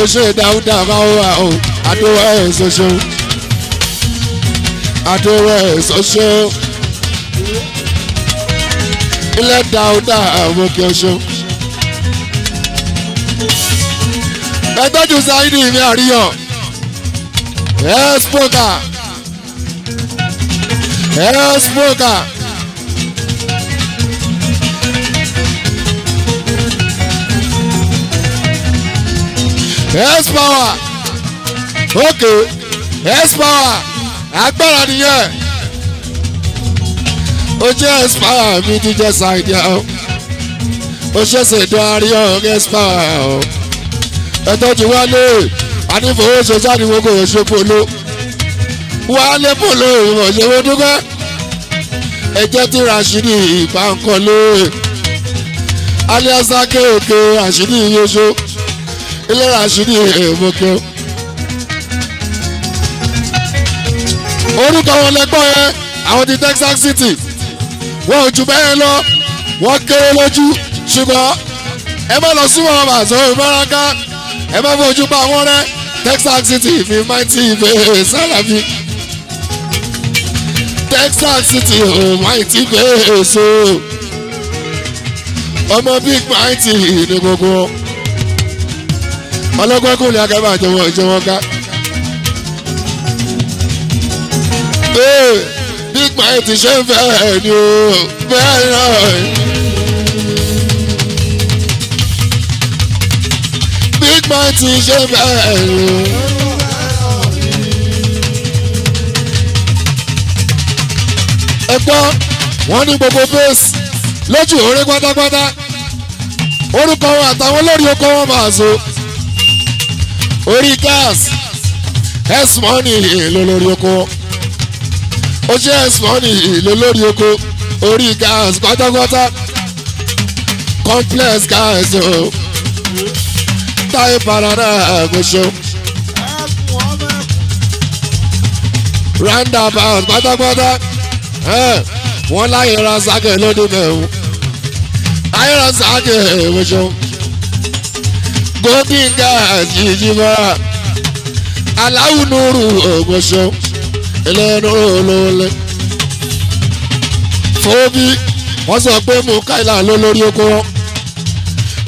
Speaker 1: ó ṣe dáúdà máa wà ó adéwọ̀ ẹ̀ ṣoṣo adéwọ̀ ẹ̀ ṣoṣo ilé dáúdà mọ́kíọ́ ṣo. ẹ tọ́jú sáyidì mi àríyàn ẹ̀ spọ́kà ẹ̀ spọ́kà. S power. Okay. S power agbára nìyẹn. Ó jẹ́ power mi ti jẹ́ ṣáìdì ọ́ ó ṣẹ̀ṣẹ̀ dán àríyàn S power ọ́ ẹ̀tọ́ ti wálé ànífowó ṣe jáde wọn kò ṣe polo. Wálé polo ṣe wọ́n dúpẹ́ ẹ̀jẹ̀ tí Rashidi ìpàǹkọ́lé alias akéèké Rashidi yóò ilé rasidi èèmọ̀kẹ́. Orúkọ wọn lẹ́gbọ́n yẹn àwọn ti Texas City. Wọn ò jù bẹ́ẹ̀ lọ wọ́n kéré lójú ṣùgbọ́n ẹ má lọ súnmọ́ wọn bàtọ́ ìmọ̀rànká ẹ má fojú bá wọn rẹ Texas City fi mighty ìfẹ́ sálàbí Texas City ò mighty ìfẹ́ so. Ọmọ big mighty ní gbogbo ọlọ́gbẹ́kùnrin akẹ́bà jẹ́wọ́ ìjẹ́wọ́ ká. big mighty ṣe ń fẹ́ ni o bẹ́ẹ̀ náà. big mighty ṣe ń fẹ́ ni o. ẹ gbọ́ wọ́n ní gbogbo base lójú òórẹ́ pátápátá orúkọ wọn àtàwọn olórí oko wọn máa so orí gas s money èlò lórí oko ó ṣe money èlò lórí oko orí gas pátápátá. Complex gas o. Táyé parada àgbẹ̀ṣọ́ roundabout pátápátá. Wọ́n láyé ra sákẹ̀ lóde mẹ́wọ́n ayọ̀rọ̀ sáàkì ẹ̀wọ̀ṣọ́ golden gas yíyíwá aláwùnúrù ọ̀gbọ̀ṣọ́ ẹlẹ́nu olóòlẹ̀ fòbí wọ́n sọ pé mú káìlà ló lórí oko. Wọn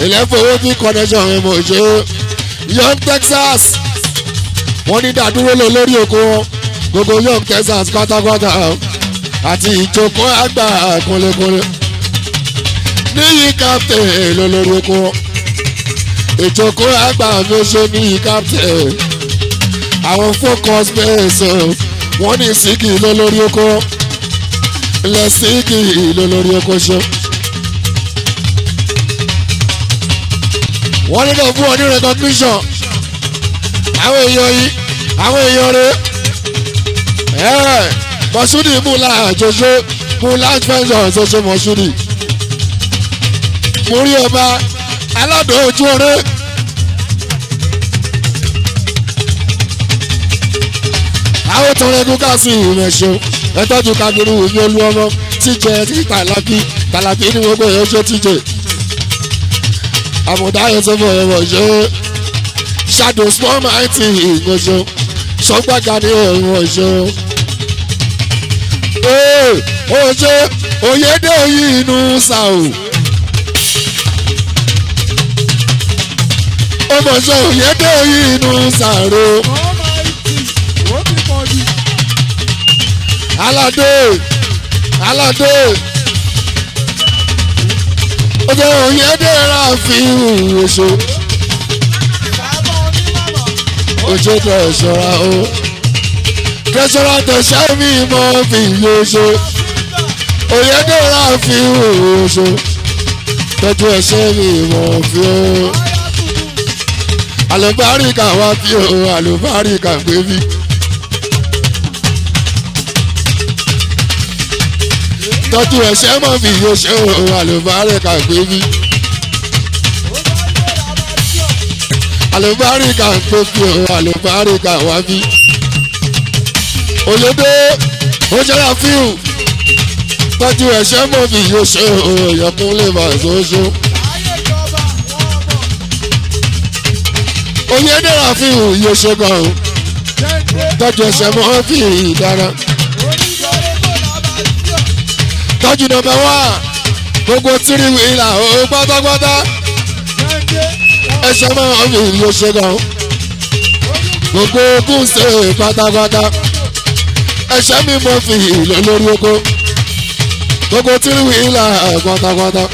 Speaker 1: ìlẹ́fowóbí connection ẹ̀ mọ̀ ṣe. Young Texas wọ́n ní dàdúró lọ lórí oko. Wọn gbogbo young Texas pátápátá àti ìjókòó àgbà kúnlẹ̀kúnlẹ̀. Níyì captain lólórí oko. Ìjókòó àgbà méṣe níyì captain. Àwọn focus base wọ́n ní síkì lólórí oko ilẹ̀ síkì lólórí oko ṣe. wọ́n ní kàn fún ọ ní recognition àwọn èèyàn yìí àwọn èèyàn rẹ̀ mọ̀ṣúdì múlá àjọṣe múlá fẹ́ǹsọ̀ ṣoṣo mọ̀ṣúdì mo rí ọba aládùn ojú ọrẹ. Àwọn tọrọ ẹkún káàsì ìrìnàṣọ ẹ tọ́jú kabiru ní olú ọmọ tíjẹ tí tàlàbí tàlàbí ní gbogbo ẹ̀ ṣe tíjẹ. àmọ̀dá yẹn tó fọ ẹ̀rọ ṣe shadow small mighty ìgbọ̀nsọ sọgbàgà ní ẹ̀rọ ṣe. ó ṣe òyédè òyìn inú sàù. ọmọ sọ òyédè òyìn inú sàrò. Aládé. Aládé. Ọjọ́ òyìnbó fi oṣù oṣù tó ṣọ́ra o. Tẹ̀sọ́ra tẹ̀sẹ̀ mi mọ́ fi oṣù òyìnbó ra fi oṣù tọ́jú ẹ̀ṣẹ̀ mi mọ́ fi o àlùbáríkà wá fi o àlùbáríkà gbé. Tọ́jú ẹ̀ṣẹ́ mọ̀ fi yóò ṣe òun àlùbáríkà gbé bí. àlùbáríkà tó fi òun àlùbáríkà wá bí. òyòdó ó ṣẹlá fíù tọ́jú ẹ̀ṣẹ́ mọ̀ fi yóò ṣe òun ìyẹ̀kún lè bà ṣoṣo. òyòdó rà fíù yóò ṣe gan o tọ́jú ẹ̀ṣẹ́ mọ̀ fi dára tọ́jú nọmba wá gbogbo tírí wìlà ó pátápátá. Ẹsẹ̀ máa ń fi ìlú ṣe gan. Gbogbo ogún ṣe pátápátá. Ẹsẹ̀ mi mọ̀ fi ìlú lórí oko. Gbogbo tírí wìlà pátápátá.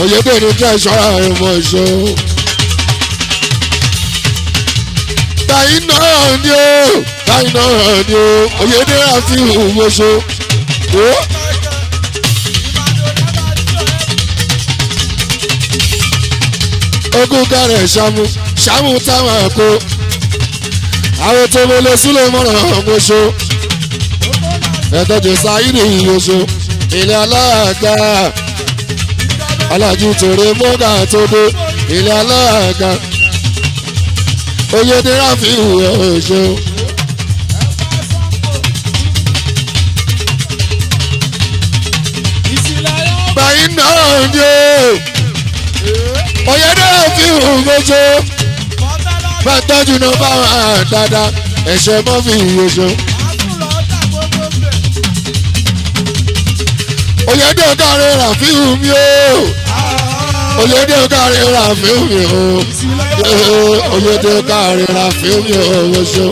Speaker 1: Òyìnbó kí ẹ̀ṣọ́ra ẹ̀mọ́ ìṣó. báyìí náà ni ó báyìí náà ni ó òyìnbó àfi ìwé ṣó ó. ogún kárẹ̀ ṣàmù. Ṣàmù táwọn ẹ̀kọ́ àwọn tó wọlé sílẹ̀ mọ́ràn ọ̀gbọ́sọ ẹ̀tọ́jú sáyidì ìyóso ilé aláàgá alájú tòrè mọ́gà tó dé. Ilé alága. Oyè ní ráfíù ọ̀ṣọ́. Náà ni o oyè ní ráfíù ọ̀ṣọ́ bá tọ́jú náà bá wà dáadáa. Ẹ̀ṣẹ̀ mọ́ fi ọ̀ṣọ́. oyè ní ọ̀gáre ráfíù mi o oyè ní ọ̀gáre ráfíù mi o oyè ní ọ̀gáre ráfíù mi o ọ̀ṣọ́.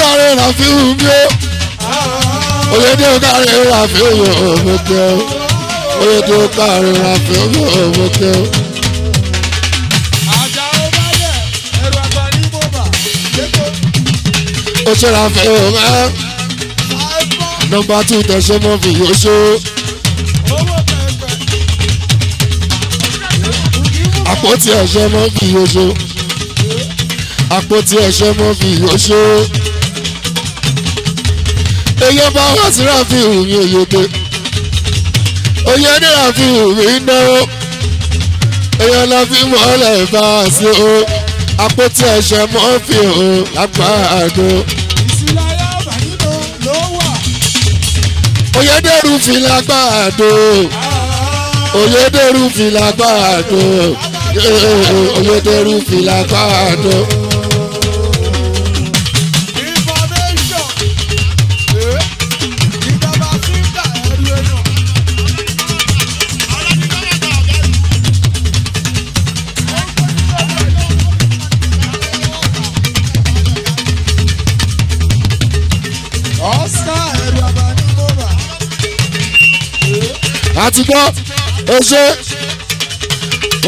Speaker 1: Ọ̀gáre ráfíù mi o. Oyè ní ọ̀gáre ráfíù mi o mo kẹ́ o. Oyè ní ọ̀gáre ráfíù mi o mo o. ó ṣera fẹ́ o. Ẹ́ nọmba tù tẹ̀sẹ̀ mọ́ fi yóò ṣó àpótí ẹ̀ṣẹ̀ mọ́ fi yóò ṣó àpótí ẹ̀ṣẹ̀ mọ́ fi yóò ṣó èyí bá wá sí ráfíù mi òyòdè oyè ní ráfíù mi náwó. Èyí ọlọ́fí mọ́lẹ̀ bá a sí o. Àpótí ẹ̀ṣẹ̀ mọ́ fi o lágbàdo. oyèdèrú fìlà gbàdo oyèdèrú fìlà gbàdo oyèdèrú fìlà gbàdo. Àti gbọ́ ẹṣẹ́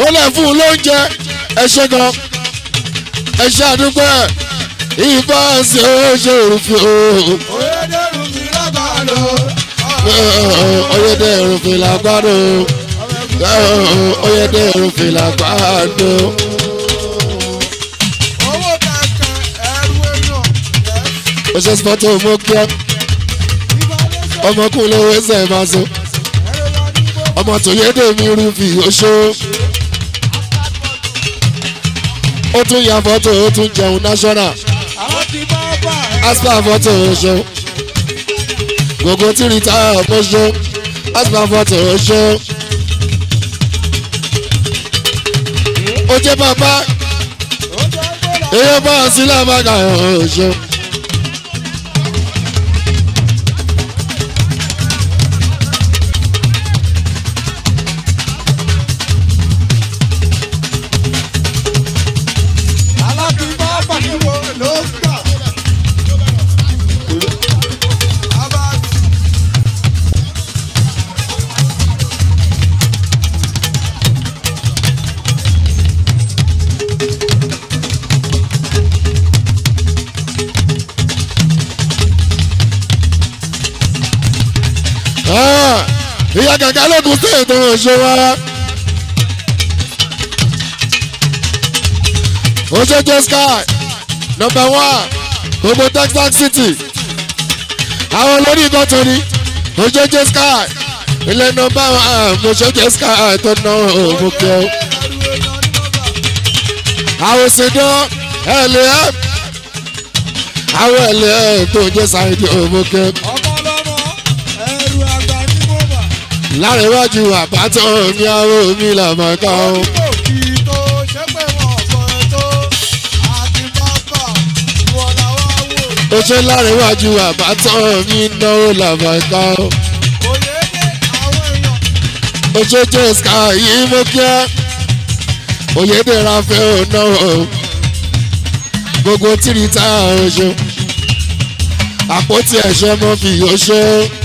Speaker 1: ó lè fún un lóúnjẹ. Ẹṣẹ́ gan. Ẹṣẹ́ àdúgbò ẹ̀ ìbá ṣe oṣù òrùfin o. oyèdè òrùfin làgbàdo oyèdè òrùfin làgbàdo. ó ṣe sọ́tò mọ́ kí ọmọkùnrin owó ẹsẹ̀ máa so ọmọ tó yé dèmí rúfì oṣó. Ó tún ya fọ́tò ó tún jẹun national aspa fọ́tò oṣó. Gbogbo tí rita ọmọṣó aspa fọ́tò oṣó. Ó jẹ́ bàbá èyí bá a sí lábàgà oṣó. Ìyá gàgà lókun sí ètò òṣè wa. oṣooṣo sky number one gbogbo texas city àwọn olórí ìbọn ni oṣooṣo sky ilé number one oṣooṣo sky tó ná òmùkẹ́ o. àwọn òsèdán ẹ̀lẹ́ àwọn ẹ̀lẹ́ tó jẹ́ sáyẹ́dì òmùkẹ́ o. lárẹ̀wájú àbátọ̀ mi àwọn omi làmọ́ká o. ó ṣe lárẹ̀wájú àbátọ̀ mi náwó làmọ́ká o. ó ṣe jẹ́ ska yìí mú kíá oyèdèrà fẹ́ ò náwó gbogbo tìrìtà oṣù àpótí ẹ̀ṣẹ́ mọ́ fi yóò ṣe é.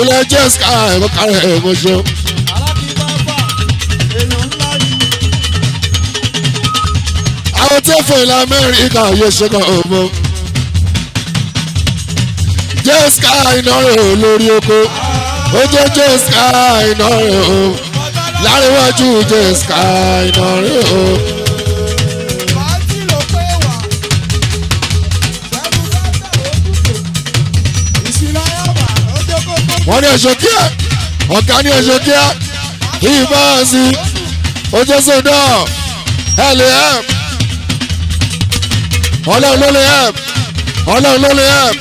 Speaker 1: Ilé jẹ́ sky ẹ̀rọ kárẹ̀ ẹ̀rọ ṣe. àwọn tí ó fò ilẹ̀ amẹ́ríkà yóò ṣe kàn ọmọ. jẹ́ sky iná rẹ̀ lórí oko ó jẹ́ jẹ́ sky iná rẹ̀ ò láríwájú jésìkà iná rí o. wọ́n ní ẹ̀ṣọ́ kíá ọ̀gá ní ẹ̀ṣọ́ kíá ìbáàsì ojúṣọdọ̀ lm ọlọ́run ló lè m. Ọlọ́run ló lè m.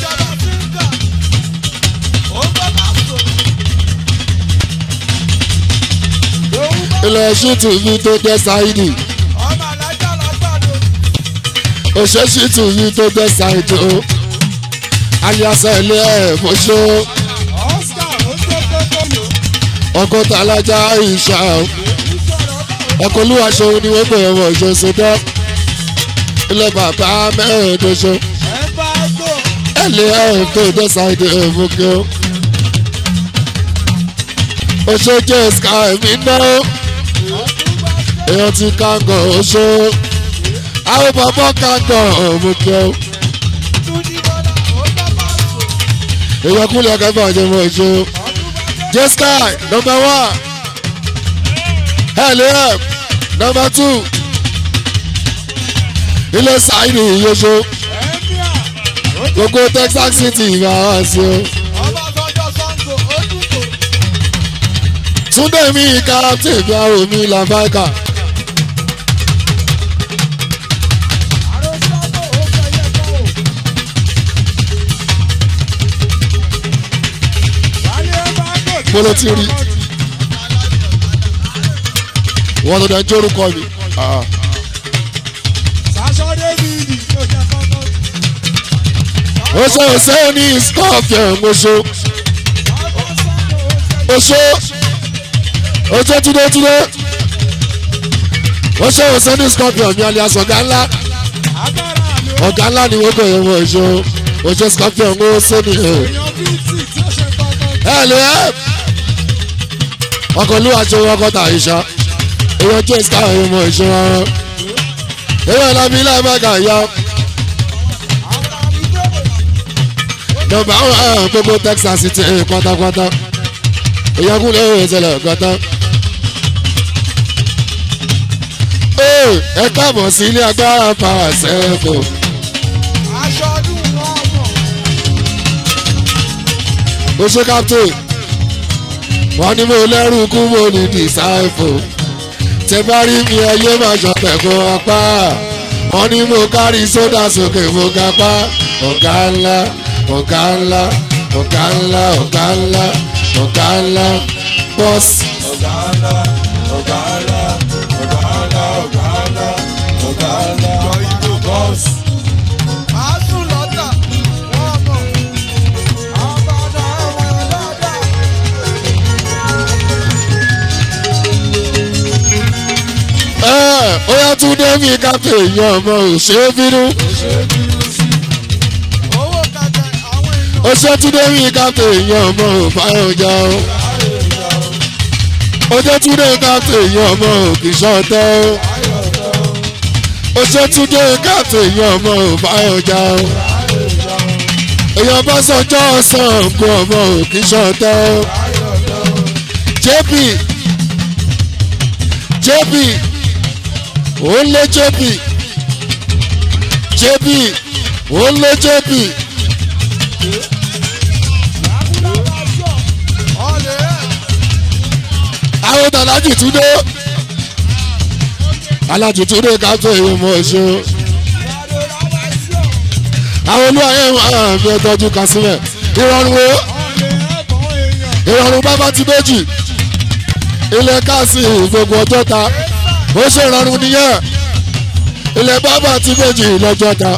Speaker 1: Ilẹ̀ ṣìtù yìí tó jẹ́ ṣáìdì
Speaker 2: ọmọ alájà lágbàdo.
Speaker 1: òṣè ṣìtù yìí tó jẹ́ ṣáìdì o. Aliasa ilé ẹ̀ fọṣọ alájà ìṣà o ọkọ̀ olúwaṣọ ni wọ́n pè wọ́n ṣe ṣọdọ̀ ilẹ̀ bàbá
Speaker 2: gbò.
Speaker 1: ẹlẹ́ ẹ̀ tó dé ṣáìdì ẹ̀ fún kí o. sky mi ná èèyàn ti kàngọ̀ oṣù àwọn bàbá kàngọ̀ fún kí o. Èèyàn kúlẹ̀ kẹfà jẹ́ oṣù. Sky number one ẹ̀ number two ilé
Speaker 2: Ẹ̀míà ó
Speaker 1: gbogbo texas city ìgbà wá sí o. túndé mi káàtì ìgbà omi làbáìkà. Mo ló ti rí. wọ́n tó dẹ̀ ń jórúkọ mi. Ah. Scorpion oṣù
Speaker 2: Ọba Sango ó fẹyẹ.
Speaker 1: oṣù oṣù túndé túndé ó ṣe òṣè ní scorpion mi alias ọ̀gá ńlá ọ̀gá ńlá ni wọ́n bẹ̀rẹ̀ wọ̀ oṣù oṣù scorpion ó ṣe ní ẹ̀.
Speaker 2: Èèyàn fíìtì tí ó ṣe kọ́kọ́.
Speaker 1: ẹ lè ẹ́ ọkọ̀ olúwa ṣe wọ́n kọ́ta ìṣá èèyàn jẹ́ sky ọmọ ìṣúra wọn èèyàn lábí ilé ẹ̀mẹ́gà yá.
Speaker 2: Àwọn
Speaker 1: gbogbo texas ti ẹ pátápátá èyàn kún lè ṣẹlẹ̀ gọ́tán. ee ẹ káàbọ̀ sí ilé agbára power
Speaker 2: mọ̀.
Speaker 1: ó ṣe captain wọ́n ní mo lẹ́rù kú mo ní disciple. Tẹ bá rí mi ẹyẹ máa ṣọpẹ̀ kó apá wọ́n ní mo kárí sódà sókè mo kápá ọ̀gá ńlá ọ̀gá ńlá ọ̀gá ńlá ọ̀gá ńlá ọ̀gá ńlá. Bọ́ọ̀sì.
Speaker 2: Ọ̀gá ńlá, ọ̀gá ńlá,
Speaker 1: ó yá tún dé mi kápẹ́ èèyàn ọmọ òṣèré bínú. Ó ṣe tún dé mi kápẹ́ èèyàn ọmọ òfáyọjà o ó jẹ́ tún dé kápẹ́ èèyàn ọmọ òkìṣọ́tẹ́ o. Ó ṣe tún dé kápẹ́ èèyàn ọmọ òfáyọjà o èèyàn bá sọjọ́ ọ̀sán kó ọmọ òkìṣọ́tẹ́ o. Jp jp ó lé jp jp ó lé
Speaker 2: ẹ̀.
Speaker 1: àwọn tàlájì túndé. Alájì túndé káfíń èyí mọ ṣe
Speaker 2: Ìyàdó làwọn ẹ̀ṣọ́.
Speaker 1: àwọn olúwayé àmì ẹtọjú kásílẹ ìrọ̀rùn wo? Ìrọ̀rùn bábá ti méjì. Ilẹ̀ káàsì gbogbo ọjọ́ ta ó ṣe ìrọ̀rùn nìyẹn ilẹ̀ bábá ti méjì lọ́jọ́ ta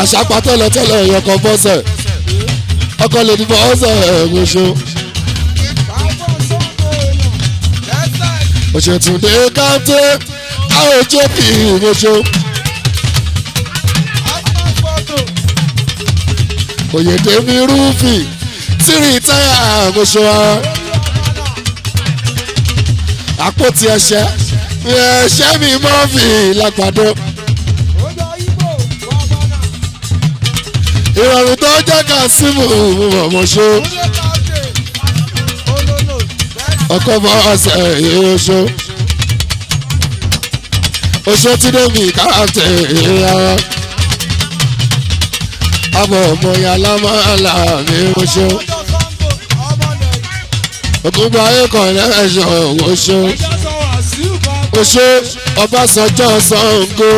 Speaker 1: àṣàpá tẹ́lẹ̀tẹ́lẹ̀ ẹ̀yọkọ̀ bọ́sẹ̀ ọkọ̀ lè dìbò ọ̀sẹ̀.
Speaker 2: Lẹ́sẹ̀.
Speaker 1: òṣètúndé káńté jp ìgbọ̀ṣọ́.
Speaker 2: Asma photo.
Speaker 1: oyèdèmí rúfì tírì táyà àmúṣọ àpótí ẹṣẹ ẹṣẹ mi lágbàdo
Speaker 2: Ọjọ́ Ibo. Wàbọ̀nà.
Speaker 1: ìrọ̀rùn tó jẹ́ ká símù
Speaker 2: Káfíń. Olólo.
Speaker 1: ọkọ bọ ọsẹ oṣù oṣù tí dèmi káàtẹ ìyàwó ọmọ ọmọ yàrá máa là mí oṣù ògùnbà ayékan lẹ́sọ̀ oṣù oṣù ọbásanjọ́ sango.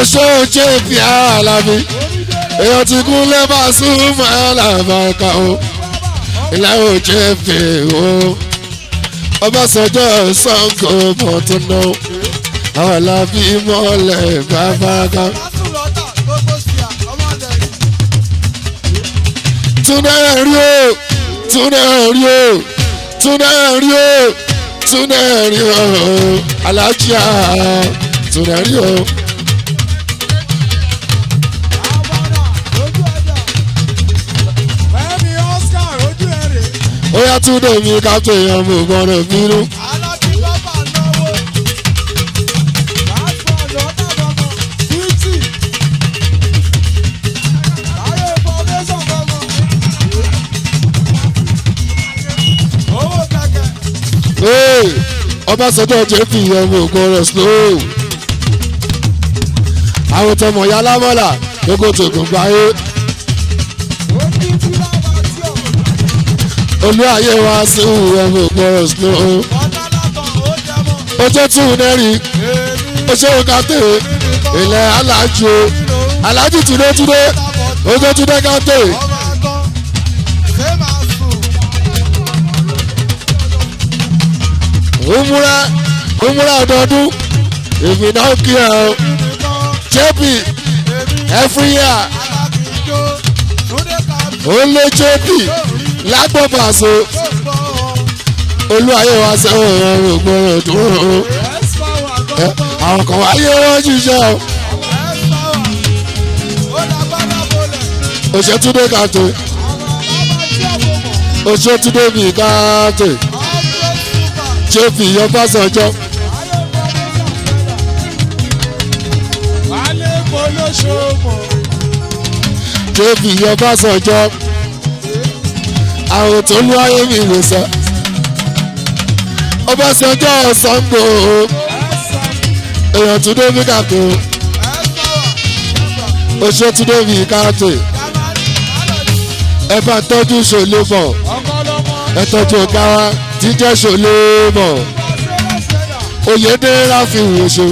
Speaker 1: Oṣù jp alábí èèyàn ti kú lẹ́bà súnmọ́ alábàáká o. Ìlànà jp o. Ọbásanjọ́ sango mọ̀túnú alábí mọ́lẹ̀ bàbáká. túnẹ̀ rí o túnẹ̀ rí o túnẹ̀ rí o túnẹ̀ rí o alájíà túnẹ̀ rí o. ó yá túnẹ̀ mi ká tó èèyàn mú gbọ́dọ̀ bínú. Ọbásanjọ́ jẹ́ fi ọmọ ògùn rẹ̀ slow. àwọn tọmọ ya lámọ́là gbogbo tògùn gbáyé. olú ayé wa sí ọmọ ògùn rẹ̀ slow. ojú tún nẹ́rì oṣù kàtẹ́ ilẹ̀ alájú alájú túndétúndé ojú túndé kàtẹ́. Òmùra òmùra ọdọọdún. Èmi náà ẹ o jp every year. Ó lé jp lágbọ́bàṣọ olúwayé wa sẹ́wọ̀n ẹ̀rọ ògbọ́rọ̀ dúró àwọn kan wáyé wọ́n ṣiṣẹ́ o. Òṣètúndé kàtó òṣètúndé mi kàtó jp ọbásanjọ́. jp ọbásanjọ́ àwọn tó lú ayé mi wò sọ ọbásanjọ́ sango èèyàn tún dé bíkàtó oṣù tún dé bíkàtó ẹ bá tọ́jú ṣòlè bọ̀. Ẹ tọ́jú ọ̀gá wa jíjẹ́ ṣòlè bọ̀ oyèdè ráfi wòṣo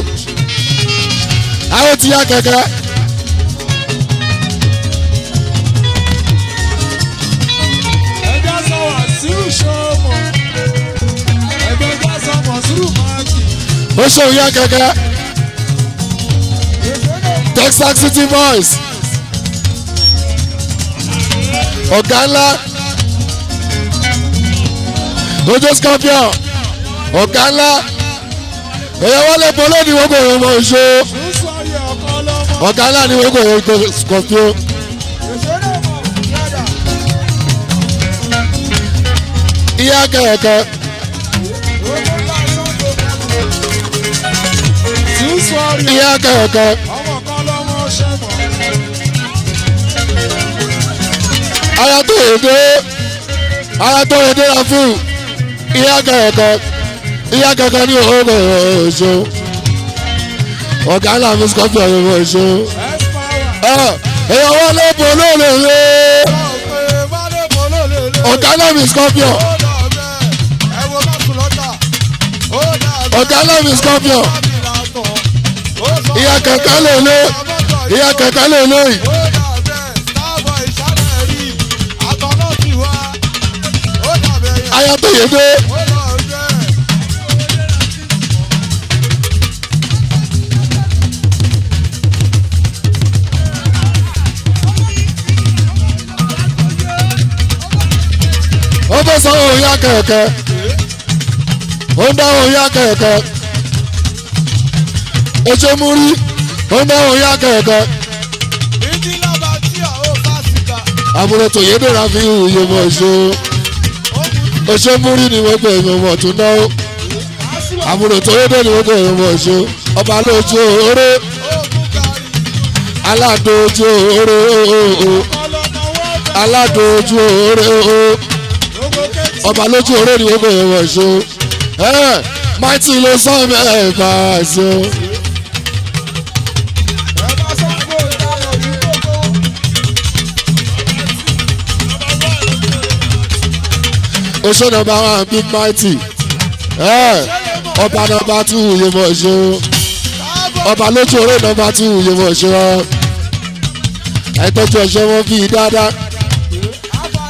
Speaker 1: àwọn ti yá kẹ̀kẹ́. ó ṣòwò yá kẹ̀kẹ́. Texas city boys. Ọ̀gá ńlá ojú scorpion ọ̀gá ńlá èyí wọlé polo ni wọ́n kò rò mọ́ ìṣó ọ̀gá ńlá ni wọ́n kò rò mọ́ scorpion. ìyá kẹ̀kẹ́. ìyá kẹ̀kẹ́. ara tó èdè ara tó èdè la fún ìyá kẹ̀kẹ́ ìyá kẹ̀kẹ́ ní òògùn èso. Ọ̀gá ńlá mi scorpion ọ̀rọ̀ èso. Èèyàn wọn lé polo lè lé ọ̀gá ńlá mi scorpion ọ̀gá ńlá mi scorpion ìyá kẹ̀kẹ́ lè lé ìyá kẹ̀kẹ́ lè lé yìí. ayatoyede ó fẹ́ sọ òun yá kẹ̀kẹ́. Ó ń dá òun yá kẹ̀kẹ́. Oṣù múrí ó ń dá òun yá kẹ̀kẹ́. Àbúrò tòyédè ra fi ìwòye mọ̀ ṣó oṣù múrí ni wọ́n gbé ìmọ̀ mọ̀ tó náwó àbúrò tòyédè ni wọ́n gbé ìmọ̀ mọ̀ ṣó ọba lójú oró. Aládójú oró. Aládójú oró ọba lójú oró ni wọ́n bẹ̀rẹ̀ wọ̀ ṣó ẹ̀ máìtì ló sọ mẹ́ẹ̀ẹ́fà ṣó.
Speaker 2: ẹ bá sọ pé ó dáyọ̀ ní gbogbo.
Speaker 1: oṣó nọmba one big mighty ẹ̀ ọba nọmba two yẹ mọ̀ ṣó ọba lójú oró nọmba two yẹ mọ̀ ṣó ẹ̀tọ́jú ọ̀ṣọ́ wọn fi dáadáa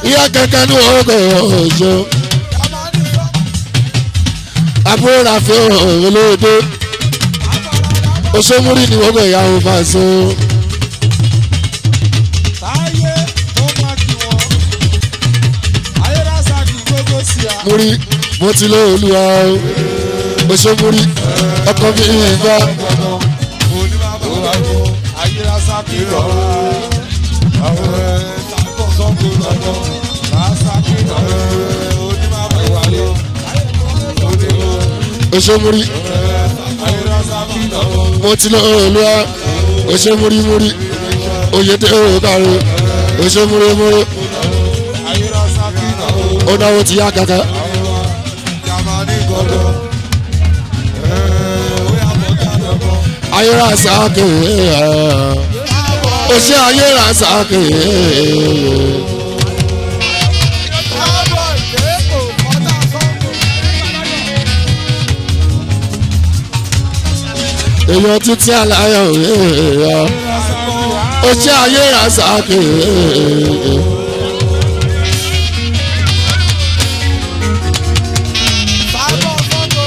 Speaker 1: ìyá kẹ̀kẹ́ ní ọgọ̀ ọ̀ṣọ́ àbúrò ràfẹ́ olóòdó oṣomúrí ni gbẹ̀ ìyàwó bá so.
Speaker 2: Gbogbo
Speaker 1: múrí mo ti lé olúwa o. Oṣomúrí ọkọ mi ìgbà
Speaker 2: onímọ̀ ayérásàkì lọ́wọ́. àwọn ẹ̀ tàbọ̀ sọ́kò lọ́wọ́. rásàkì
Speaker 1: ti lé olúwa. Oṣomúrí múrí oyèdè òkàrò oṣomúrí múrí
Speaker 2: ayérásàkì lọ́wọ́.
Speaker 1: ó náwó ti
Speaker 2: dáná bọ̀.
Speaker 1: ayéra sáàkè oṣé ayéra sáàkè èèyàn títí aláyọ̀ oṣé ayéra sáàkè
Speaker 2: káàbọ̀ sọ́kò.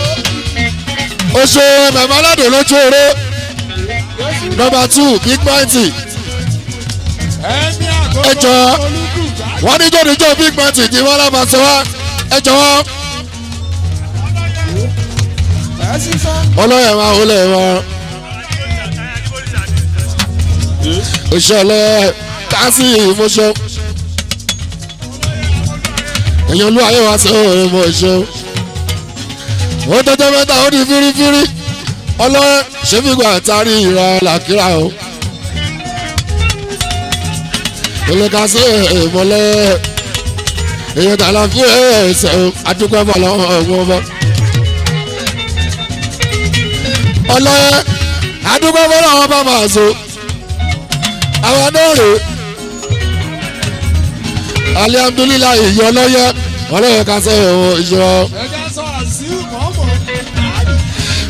Speaker 1: oṣù mẹ̀mọ́ aládùn lójú oró nọmba two big mighty
Speaker 2: ẹni àgọ́
Speaker 1: ẹ jọ wọ́n ní jòdìjọ́ big mighty tí wọ́n lábàá sọ wá ẹ jọ̀wọ́ ọlọ́yẹ̀ máa wọlé wọn òṣèlè káàsì ìmọ̀ṣọ́. Èèyàn ló ayé wa sí òun ìmọ̀ṣọ́. Wọ́n tọ́jọ́ mẹ́ta ó di fírífírí. Ọlọ́yẹ̀ ṣẹ́fìgbà àtàrí ìra làkírà o? Ìlẹ̀kàsí ìmọ̀lẹ́ èèyàn tààlà fún ẹ̀ẹ́sẹ̀ adúgbò bọ̀ lọ́wọ́ ọ̀gbọ́n bọ́ ọlọ́yẹ adúgbò fọlọ́ wọn bá máa so àwọn adóòrè alihamdulilayi ìyọ ọlọ́yẹ. Ọlọ́yẹ ká sẹ́ ẹ̀wọ̀n ìyọ
Speaker 2: sọ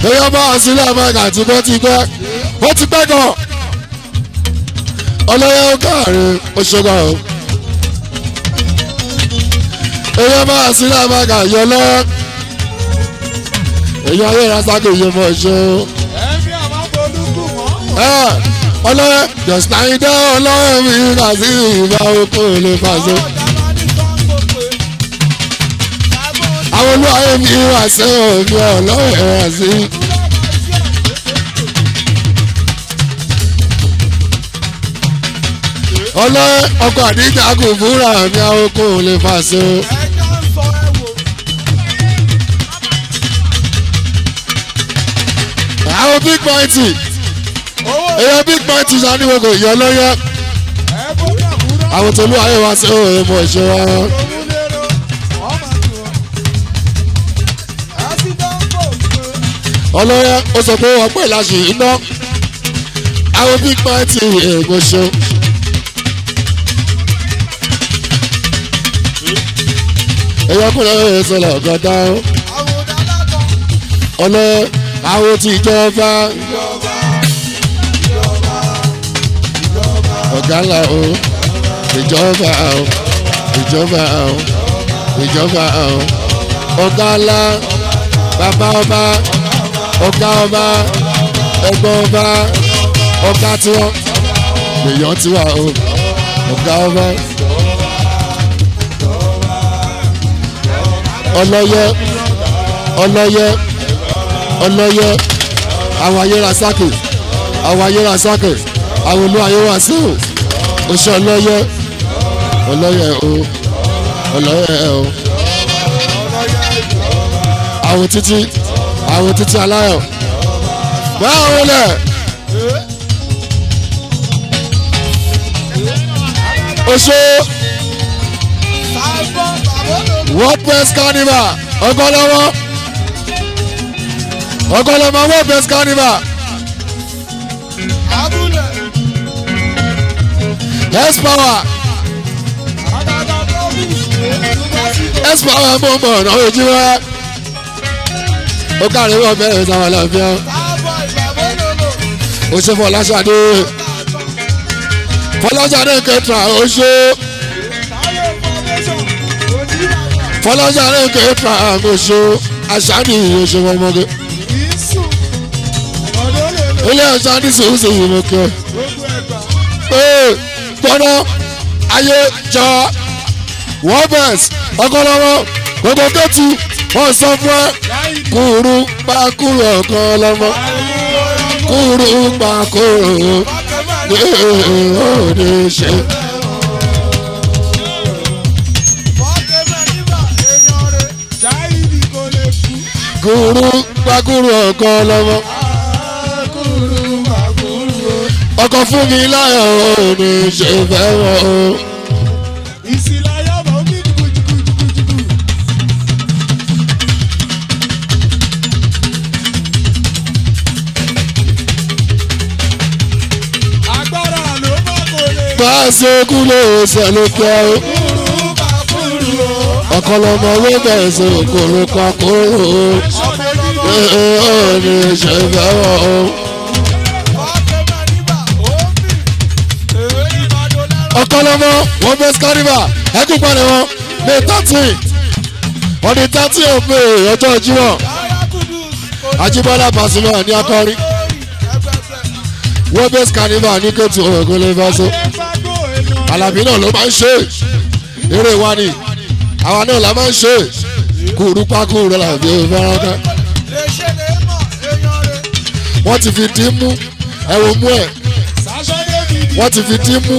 Speaker 1: ẹ̀yọ bá wà sílẹ̀ amẹ́ka tí wọ́n ti pẹ́. Wọ́n ti pẹ́ gan. Ọlọ́yẹ ó káàrin oṣogbo o ẹ̀yọ bá wà sílẹ̀ amẹ́ka ìyọ ọlọ́yẹ ẹ̀yọ ayé ìrasákè ìyọ mọ̀ o
Speaker 2: ẹ̀mí àmàbolúkú mọ́mọ́.
Speaker 1: ọlọ́yẹ jọ̀sìtáyídá ọlọ́yẹ mi kà sí ìgbà oko lè
Speaker 2: káàbọ̀
Speaker 1: àwọn olúwayé mi wà sí òbí ọlọ́yẹ wà sí. ọlọ́yẹ ọkọ̀ àdíjà kò fúnra mi àwọn oko lè fàṣẹ. Àwọn big
Speaker 2: owó
Speaker 1: èyàn big pointy saniwoko ìyá
Speaker 2: dàbúrò.
Speaker 1: àwọn tó olúwayé wà sí òye mọ̀ ṣe
Speaker 2: owó pé.
Speaker 1: ọlọ́yẹ ó sọ pé wọ́n pè láṣì iná àwọn big pointy èèmọ̀ ṣe. èyàn kúnlẹ̀ ẹ̀ sọ̀rọ̀ ọ̀gọ́dá
Speaker 2: àwọn dálábọ̀.
Speaker 1: Àwọn tí ìjọba ọ̀gá ńlá o. Ìjọba o. Ìjọba o. Ìjọba o. Ọ̀gá ńlá bàbá ọba. Ọ̀gá ọba. Ẹ̀gbọ́n ọba. Ọ̀gá tiwọn èèyàn tiwa o. Ọ̀gá ọba. Ọlọ́yẹ. Ọlọ́yẹ ọlọ́yẹ àwọn ayéra sákè àwọn ayéra sákè àwọn olú ayéra sí o oṣù ọlọ́yẹ ọlọ́yẹ o ọlọ́yẹ o. Àwọn títí àwọn títí aláyọ̀ báwo lẹ̀ oṣù world best carnival ọgọlọwọ ọgọlọmọ world best carnival. S power. S power mọ̀ mọ̀ ọ̀nà ojú wa. Ó kárí wọ́n bẹ̀rẹ̀ àlàáfíà
Speaker 2: táàbọ̀ ìgbàgbọ́dọ̀dọ̀
Speaker 1: ó ṣe fọláṣadé. Fọláṣadé kẹta ó ṣe. Fọláṣadé kẹta ó ṣe. Aṣáájú ó ṣe
Speaker 2: ọ̀dọ́lẹ̀lẹ̀
Speaker 1: ilé kẹ́
Speaker 2: gbogbo ẹ̀gbà
Speaker 1: ee gbọ́dọ̀ ayé jọ. Wọ́bẹ̀s ọkọlọ́wọ́ gbogbo kẹ́tù wọ́n sọ fún ẹ. Kúrú pa kúrú ọ̀kan lọ́mọ. Kúrú pa kúrú ní ṣe. pa kúrú ọ̀kan lọ́mọ ọkọ̀ fún mi láyọ̀ ó ní ṣe fẹ́ wọ́n o. bá a ṣe kú lè ṣe ló kẹ́ o. ọ̀kọ̀lọ́mọ owó bẹ̀rẹ̀ sí kan kúrò o. ó ní ṣe fẹ́ wọ́n o. ọ̀kọ̀lọ́mọ wọn bẹ skariba ẹkú padà wọn. May thirteen on the thirteen of may ọjọ́ Jímọ̀. Ajíbọ́lá Pasuma ní akọrin. Wọn bẹ skariba ní kẹtù ọ̀gbìn lẹ́fàṣọ Alábí náà ló máa ń ṣe. Eré wa ni. Àwa náà la máa ń ṣe. Kúrú pákúrú làbí ìfaraka wọ́n ti fi dín mú. Ẹ̀wọ̀n mú ẹ̀. Wọ́n ti fi dín mú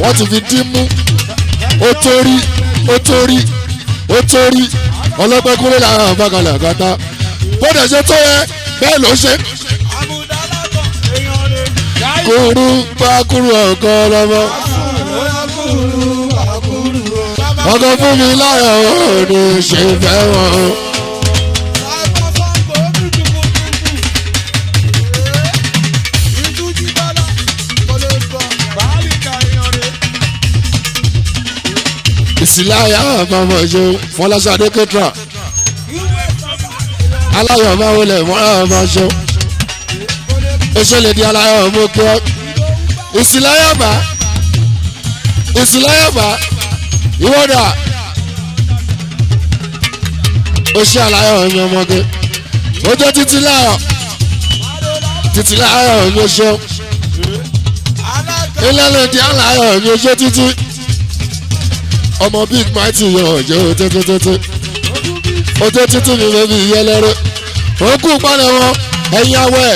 Speaker 1: wọ́n ti fi dín mú ó torí ó torí ó torí. Ọlọ́pẹ́ kúrẹ́ làwọn àbákalẹ̀ àgàtà bóde ṣe tó yẹ bẹ́ẹ̀ ló ṣe. Kúrú bá kúrú ọ̀kan lọ́mọ. Ọkọ̀ fún mi láyọ̀ ní ṣe fẹ́ wọn. Ìsìláyà àbámọ̀ ṣe fọláṣadé kẹtìrà aláyọ̀ máa wọlé ṣe oṣù lè di aláyọ̀ mú kí ọ ìsìláyà bá. Ìsìláyà bá. Ìwọ́dà oṣù aláyọ̀ mi ọmọge. Ojú títí láyọ̀. Títí láyọ̀ mi lè di aláyọ̀ mi ṣe títí ọmọ big mighty yọ ọjọ́ tẹ́tẹ́tẹ́tẹ́ ọjọ́ títí mi fẹ́ fi yẹ lẹ́rẹ́ òkú palẹ̀ wọn ẹ̀yin awẹ́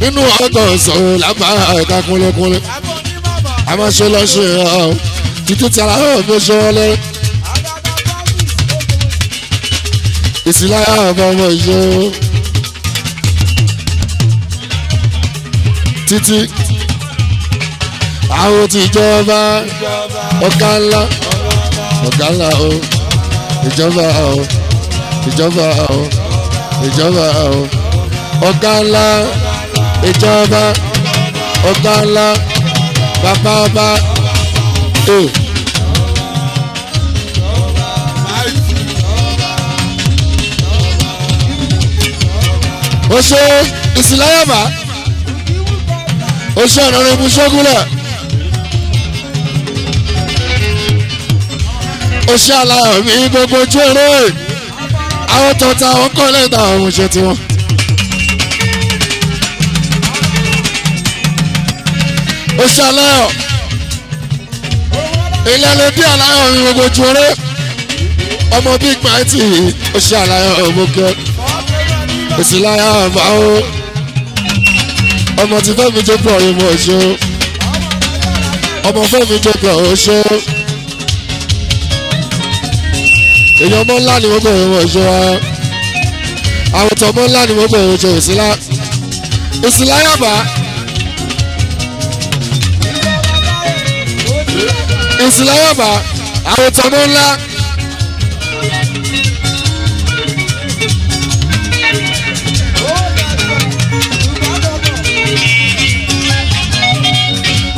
Speaker 1: nínú ọkọ̀ sọ̀rọ̀ lágbára ẹ̀ka kúnlẹ̀kúnlẹ̀. A máa ṣe lọ ṣe ọ títí tí ara yóò fi ṣe wọn lẹ́rẹ́ ìsìláyà ọmọ ọmọ ìṣe títí àwọn tìjọba ọ̀gá ńlá ọ̀gá ńlá o. Ìjọba o. Ìjọba o. Ìjọba o. Ọ̀gá ńlá ìjọba. Ọ̀gá ńlá bàbá ọba. O. o ṣe ìsìláyàmà o ṣe ọ̀nà rẹ̀ mú oṣù aláyọ̀ mi gbogbo ojú eré. Àwọn tọ́ta àwọn kọ́ lẹ́ta àwọn oṣù tiwọn. oṣù aláyọ̀ ilé bí aláyọ̀ mi gbogbo ojú eré. Ọmọ big mighty oṣù aláyọ̀ gbogbo oṣù aláyọ̀ báwo ọmọ tí fẹ́mi pọ̀ ọ̀rẹ́ mọ̀ ṣó ọmọ fẹ́mi pọ̀ ọ̀ṣọ́ èèyàn ọmọ ńlá ni wọ́n ìwọ̀n ìṣọ́ wa àwọn tó ọmọ ńlá ni wọ́n gbọ́ ìwọ̀n ìṣọ́ ìsìlá ìsìlá yàbá ìsìláyọ̀bà àwòtán mọ́ ńlá.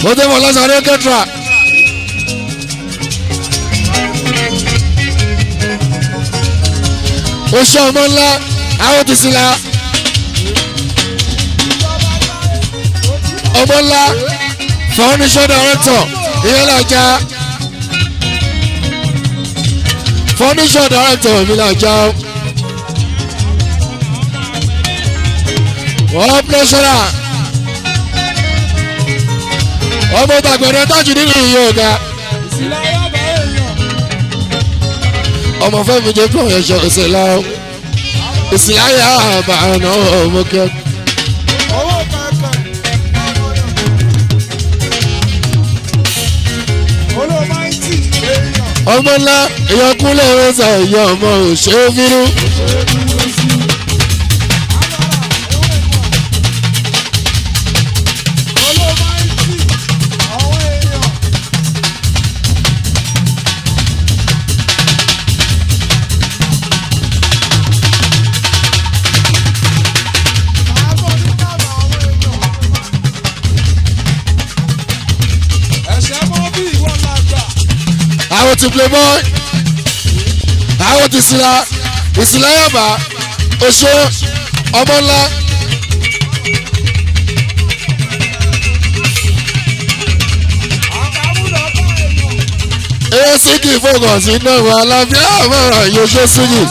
Speaker 1: mo tẹ́ mọ̀ lọ́sàn-án kẹ́tìrà. Oṣù ọmọ ńlá àwọn ti sila ọmọ ńlá fọ́nísọ́ dàrẹ́tọ̀ ìyẹn làjà fọ́nísọ́ dàrẹ́tọ̀ mi làjà wọ́n pẹ́sọ́rà ọmọ tàgbẹ̀rẹ̀ tájù nínú ìyẹn ọ̀gá ọmọ fẹ́mi jẹ́ fún ẹ̀ṣọ́ ìṣẹ̀lá ìsìláyà àbànà ọmọ
Speaker 2: èèyàn.
Speaker 1: Ọmọ ńlá èèyàn kúnlẹ̀ rẹ́sà èèyàn ọmọ òṣèré
Speaker 2: àwọn
Speaker 1: ti playboy àwọn ti sila ìsìláyàbà oṣù ọmọ ńlá.
Speaker 2: bá èèyàn.
Speaker 1: eré síkì focus iná ìwà aláfíà àmọ́ràn yóò ṣe síkì.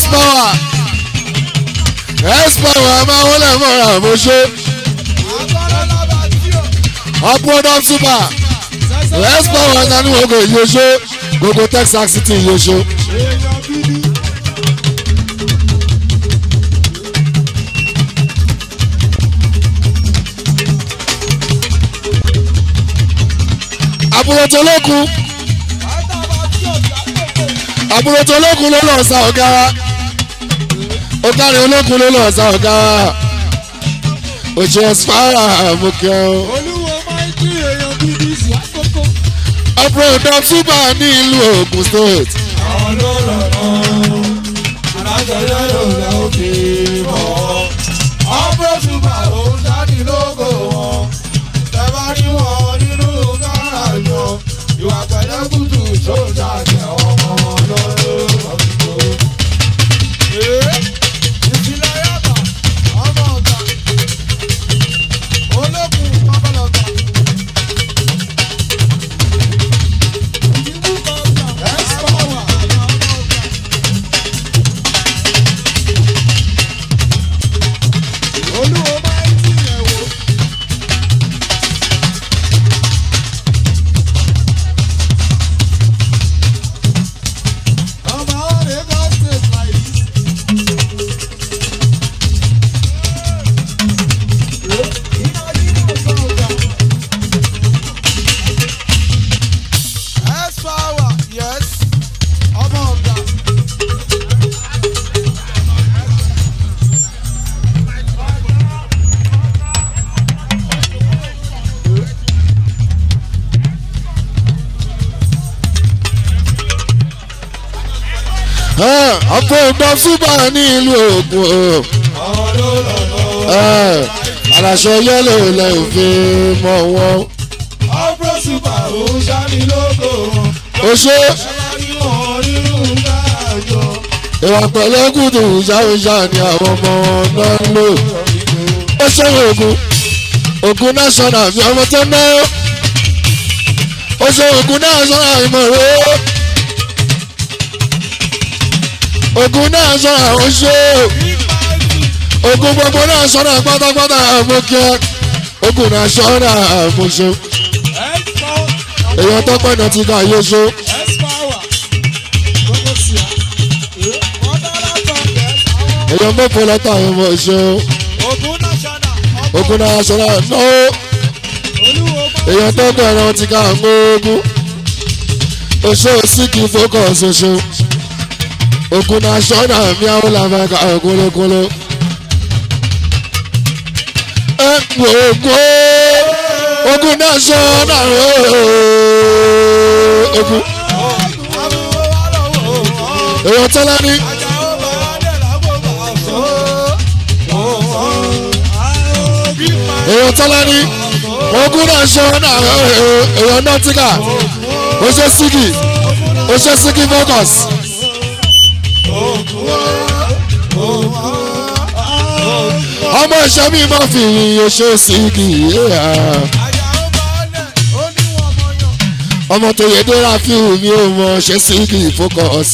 Speaker 1: s power s power máa wọlé mọ́ra mo up super s power nánú ogo yóò ṣe gbogbo texas city ṣe. àbúrò tó lókun àbúrò tó lókun ló lọ sa ọ̀gá wa. Ọ̀gárin olókun ló lọ sa ọ̀gá wa. Òjò ẹ̀sìpáyà àmúkẹ́ o. upward up super ní ìlú ogun state. Upward up super ní ìlú ogun o. aláṣọ yẹ́lò lẹ́yìn fi mọ̀ wọ́n.
Speaker 2: Super ó ṣáni lógo wọn.
Speaker 1: ó ṣe ìwà pẹ̀lẹ́kùtù ṣàwùṣà ni àwọn ọmọ náà ń lò. ó ṣe ogun ogun national fi ọmọ tó ná ó ṣe ogun national ìmọ̀ràn ogun national ó ṣe ogun gbogbo national pátápátá àmókè ogun national àmóṣe èèyàn tó pẹ́ náà ti ká yé ṣe. Èèyàn mọ́pọ̀ lọ́tà àwọn ọmọ ṣe
Speaker 2: Ogun
Speaker 1: náà
Speaker 2: máa ń
Speaker 1: èèyàn tó bẹ̀rẹ̀ ti ká mọ́ ogun. Oṣù síkì focus oṣù ogun national mi àwọn làwọn ká kólókóló. ẹ ogun ogun náà sọ náà ogun. Èèyàn tọ́lá ní. Èèyàn tọ́lá ní. Ogun náà èèyàn ó ṣe sígì ó ṣe sígì focus. Ọmọ ìṣẹ́ mi máa fi ìyẹn ṣe sígì ọmọ tó yẹ dé ráfíù mi ò mọ ṣe sígì focus.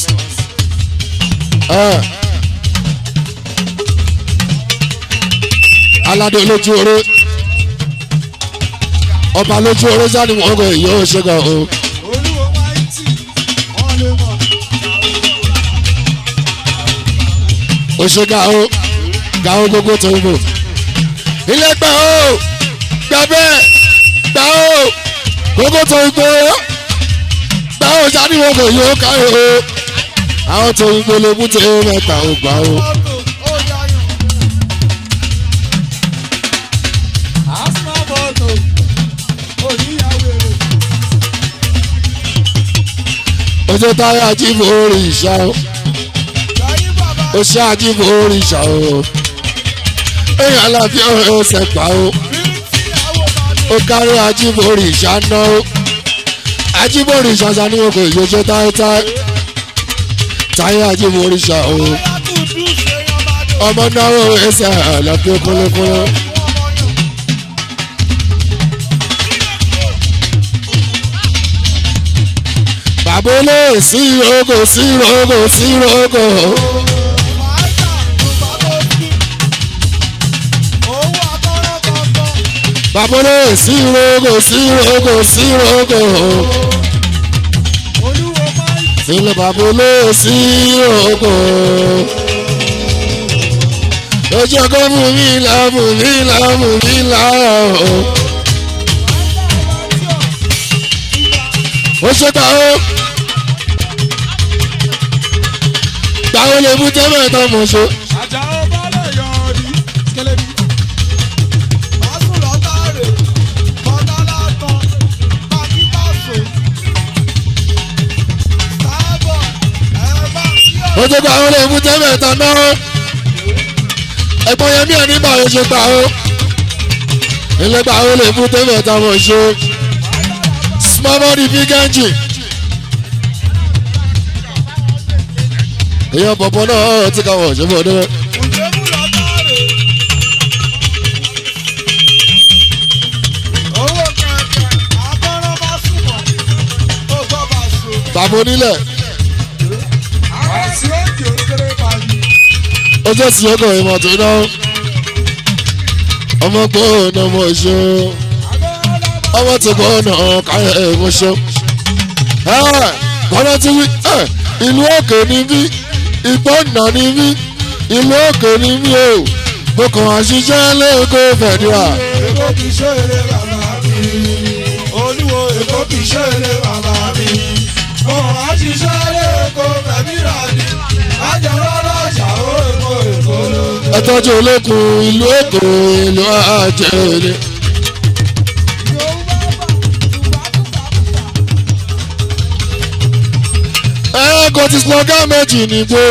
Speaker 1: aládé lójú oró ọba lójú oró jáde wọn kò yóò ṣe gan o. ó ṣe ga o ga o gbogbo tó ń bò ilé gbà o gbà bẹ́ẹ̀ gbà o gbogbo tó ń bò gbà o wọn kò yóò ká o. Àwọn tó ń gbélé mú tẹ mẹ́ta ò gbà o. ojú táyà jíìbù orí ìṣá o ó orí ìṣá o. Èèyàn aláfi ọ̀rẹ́ ọ̀sẹ̀ pa o. Ó kárí ìṣá ná o. Àjíìbù orí ìṣá sa ní oko ìyóṣe àjíìbù orí ìṣá o. Ọmọ náà ó ẹsẹ̀ àlàfi kúnlẹ̀kúnlẹ̀. bàbá olóyè sí ìrógò sí ìrógò sí ìrógò. Bàbá olóyè sí ìrógò sí ìrógò sí ìrógò. ilé bàbá olóyè sí ìrógò. ojú ọkọ mú mi là mú mi là mú mi là ó. ó ṣe gbà ó. gbàwó lè mú tẹ́lẹ̀ tán mọ̀. Ó ṣe gbàwó lè mú tẹ́lẹ̀ tán náà. ẹ̀gbọ́n yẹn mí ẹ̀ nígbà ó ṣe gbà ó. ilé gbàwó lè mú tẹ́lẹ̀ tán mọ̀ ṣe. small body big engine. èèyàn bọ̀bọ̀ náà ti ká wọ̀ ṣe bọ̀ dé.
Speaker 2: Òjòmú lọ́tàrè.
Speaker 1: Jẹ́ sí ọkọ̀ ìmọ̀ tó ná. ọmọ gbọ́n náà mọ̀ ṣe. ọmọ tí gbọ́n náà káyọ̀ ẹ̀ mọ̀ ṣe. kọ́lá ti wí ìlú òkè ni mí ìgbọ́nà ni mí ìlú òkè ni mí o mo kàn á fẹ̀dúrà.
Speaker 2: Èkó kì í ṣe eré bàbá mi. Olúwo Èkó kì í. Ló dé.
Speaker 1: ẹ tọ́jú olókun ìlú òkè ìlú àjẹrẹ. ẹ kò ti slogan méjì nígbò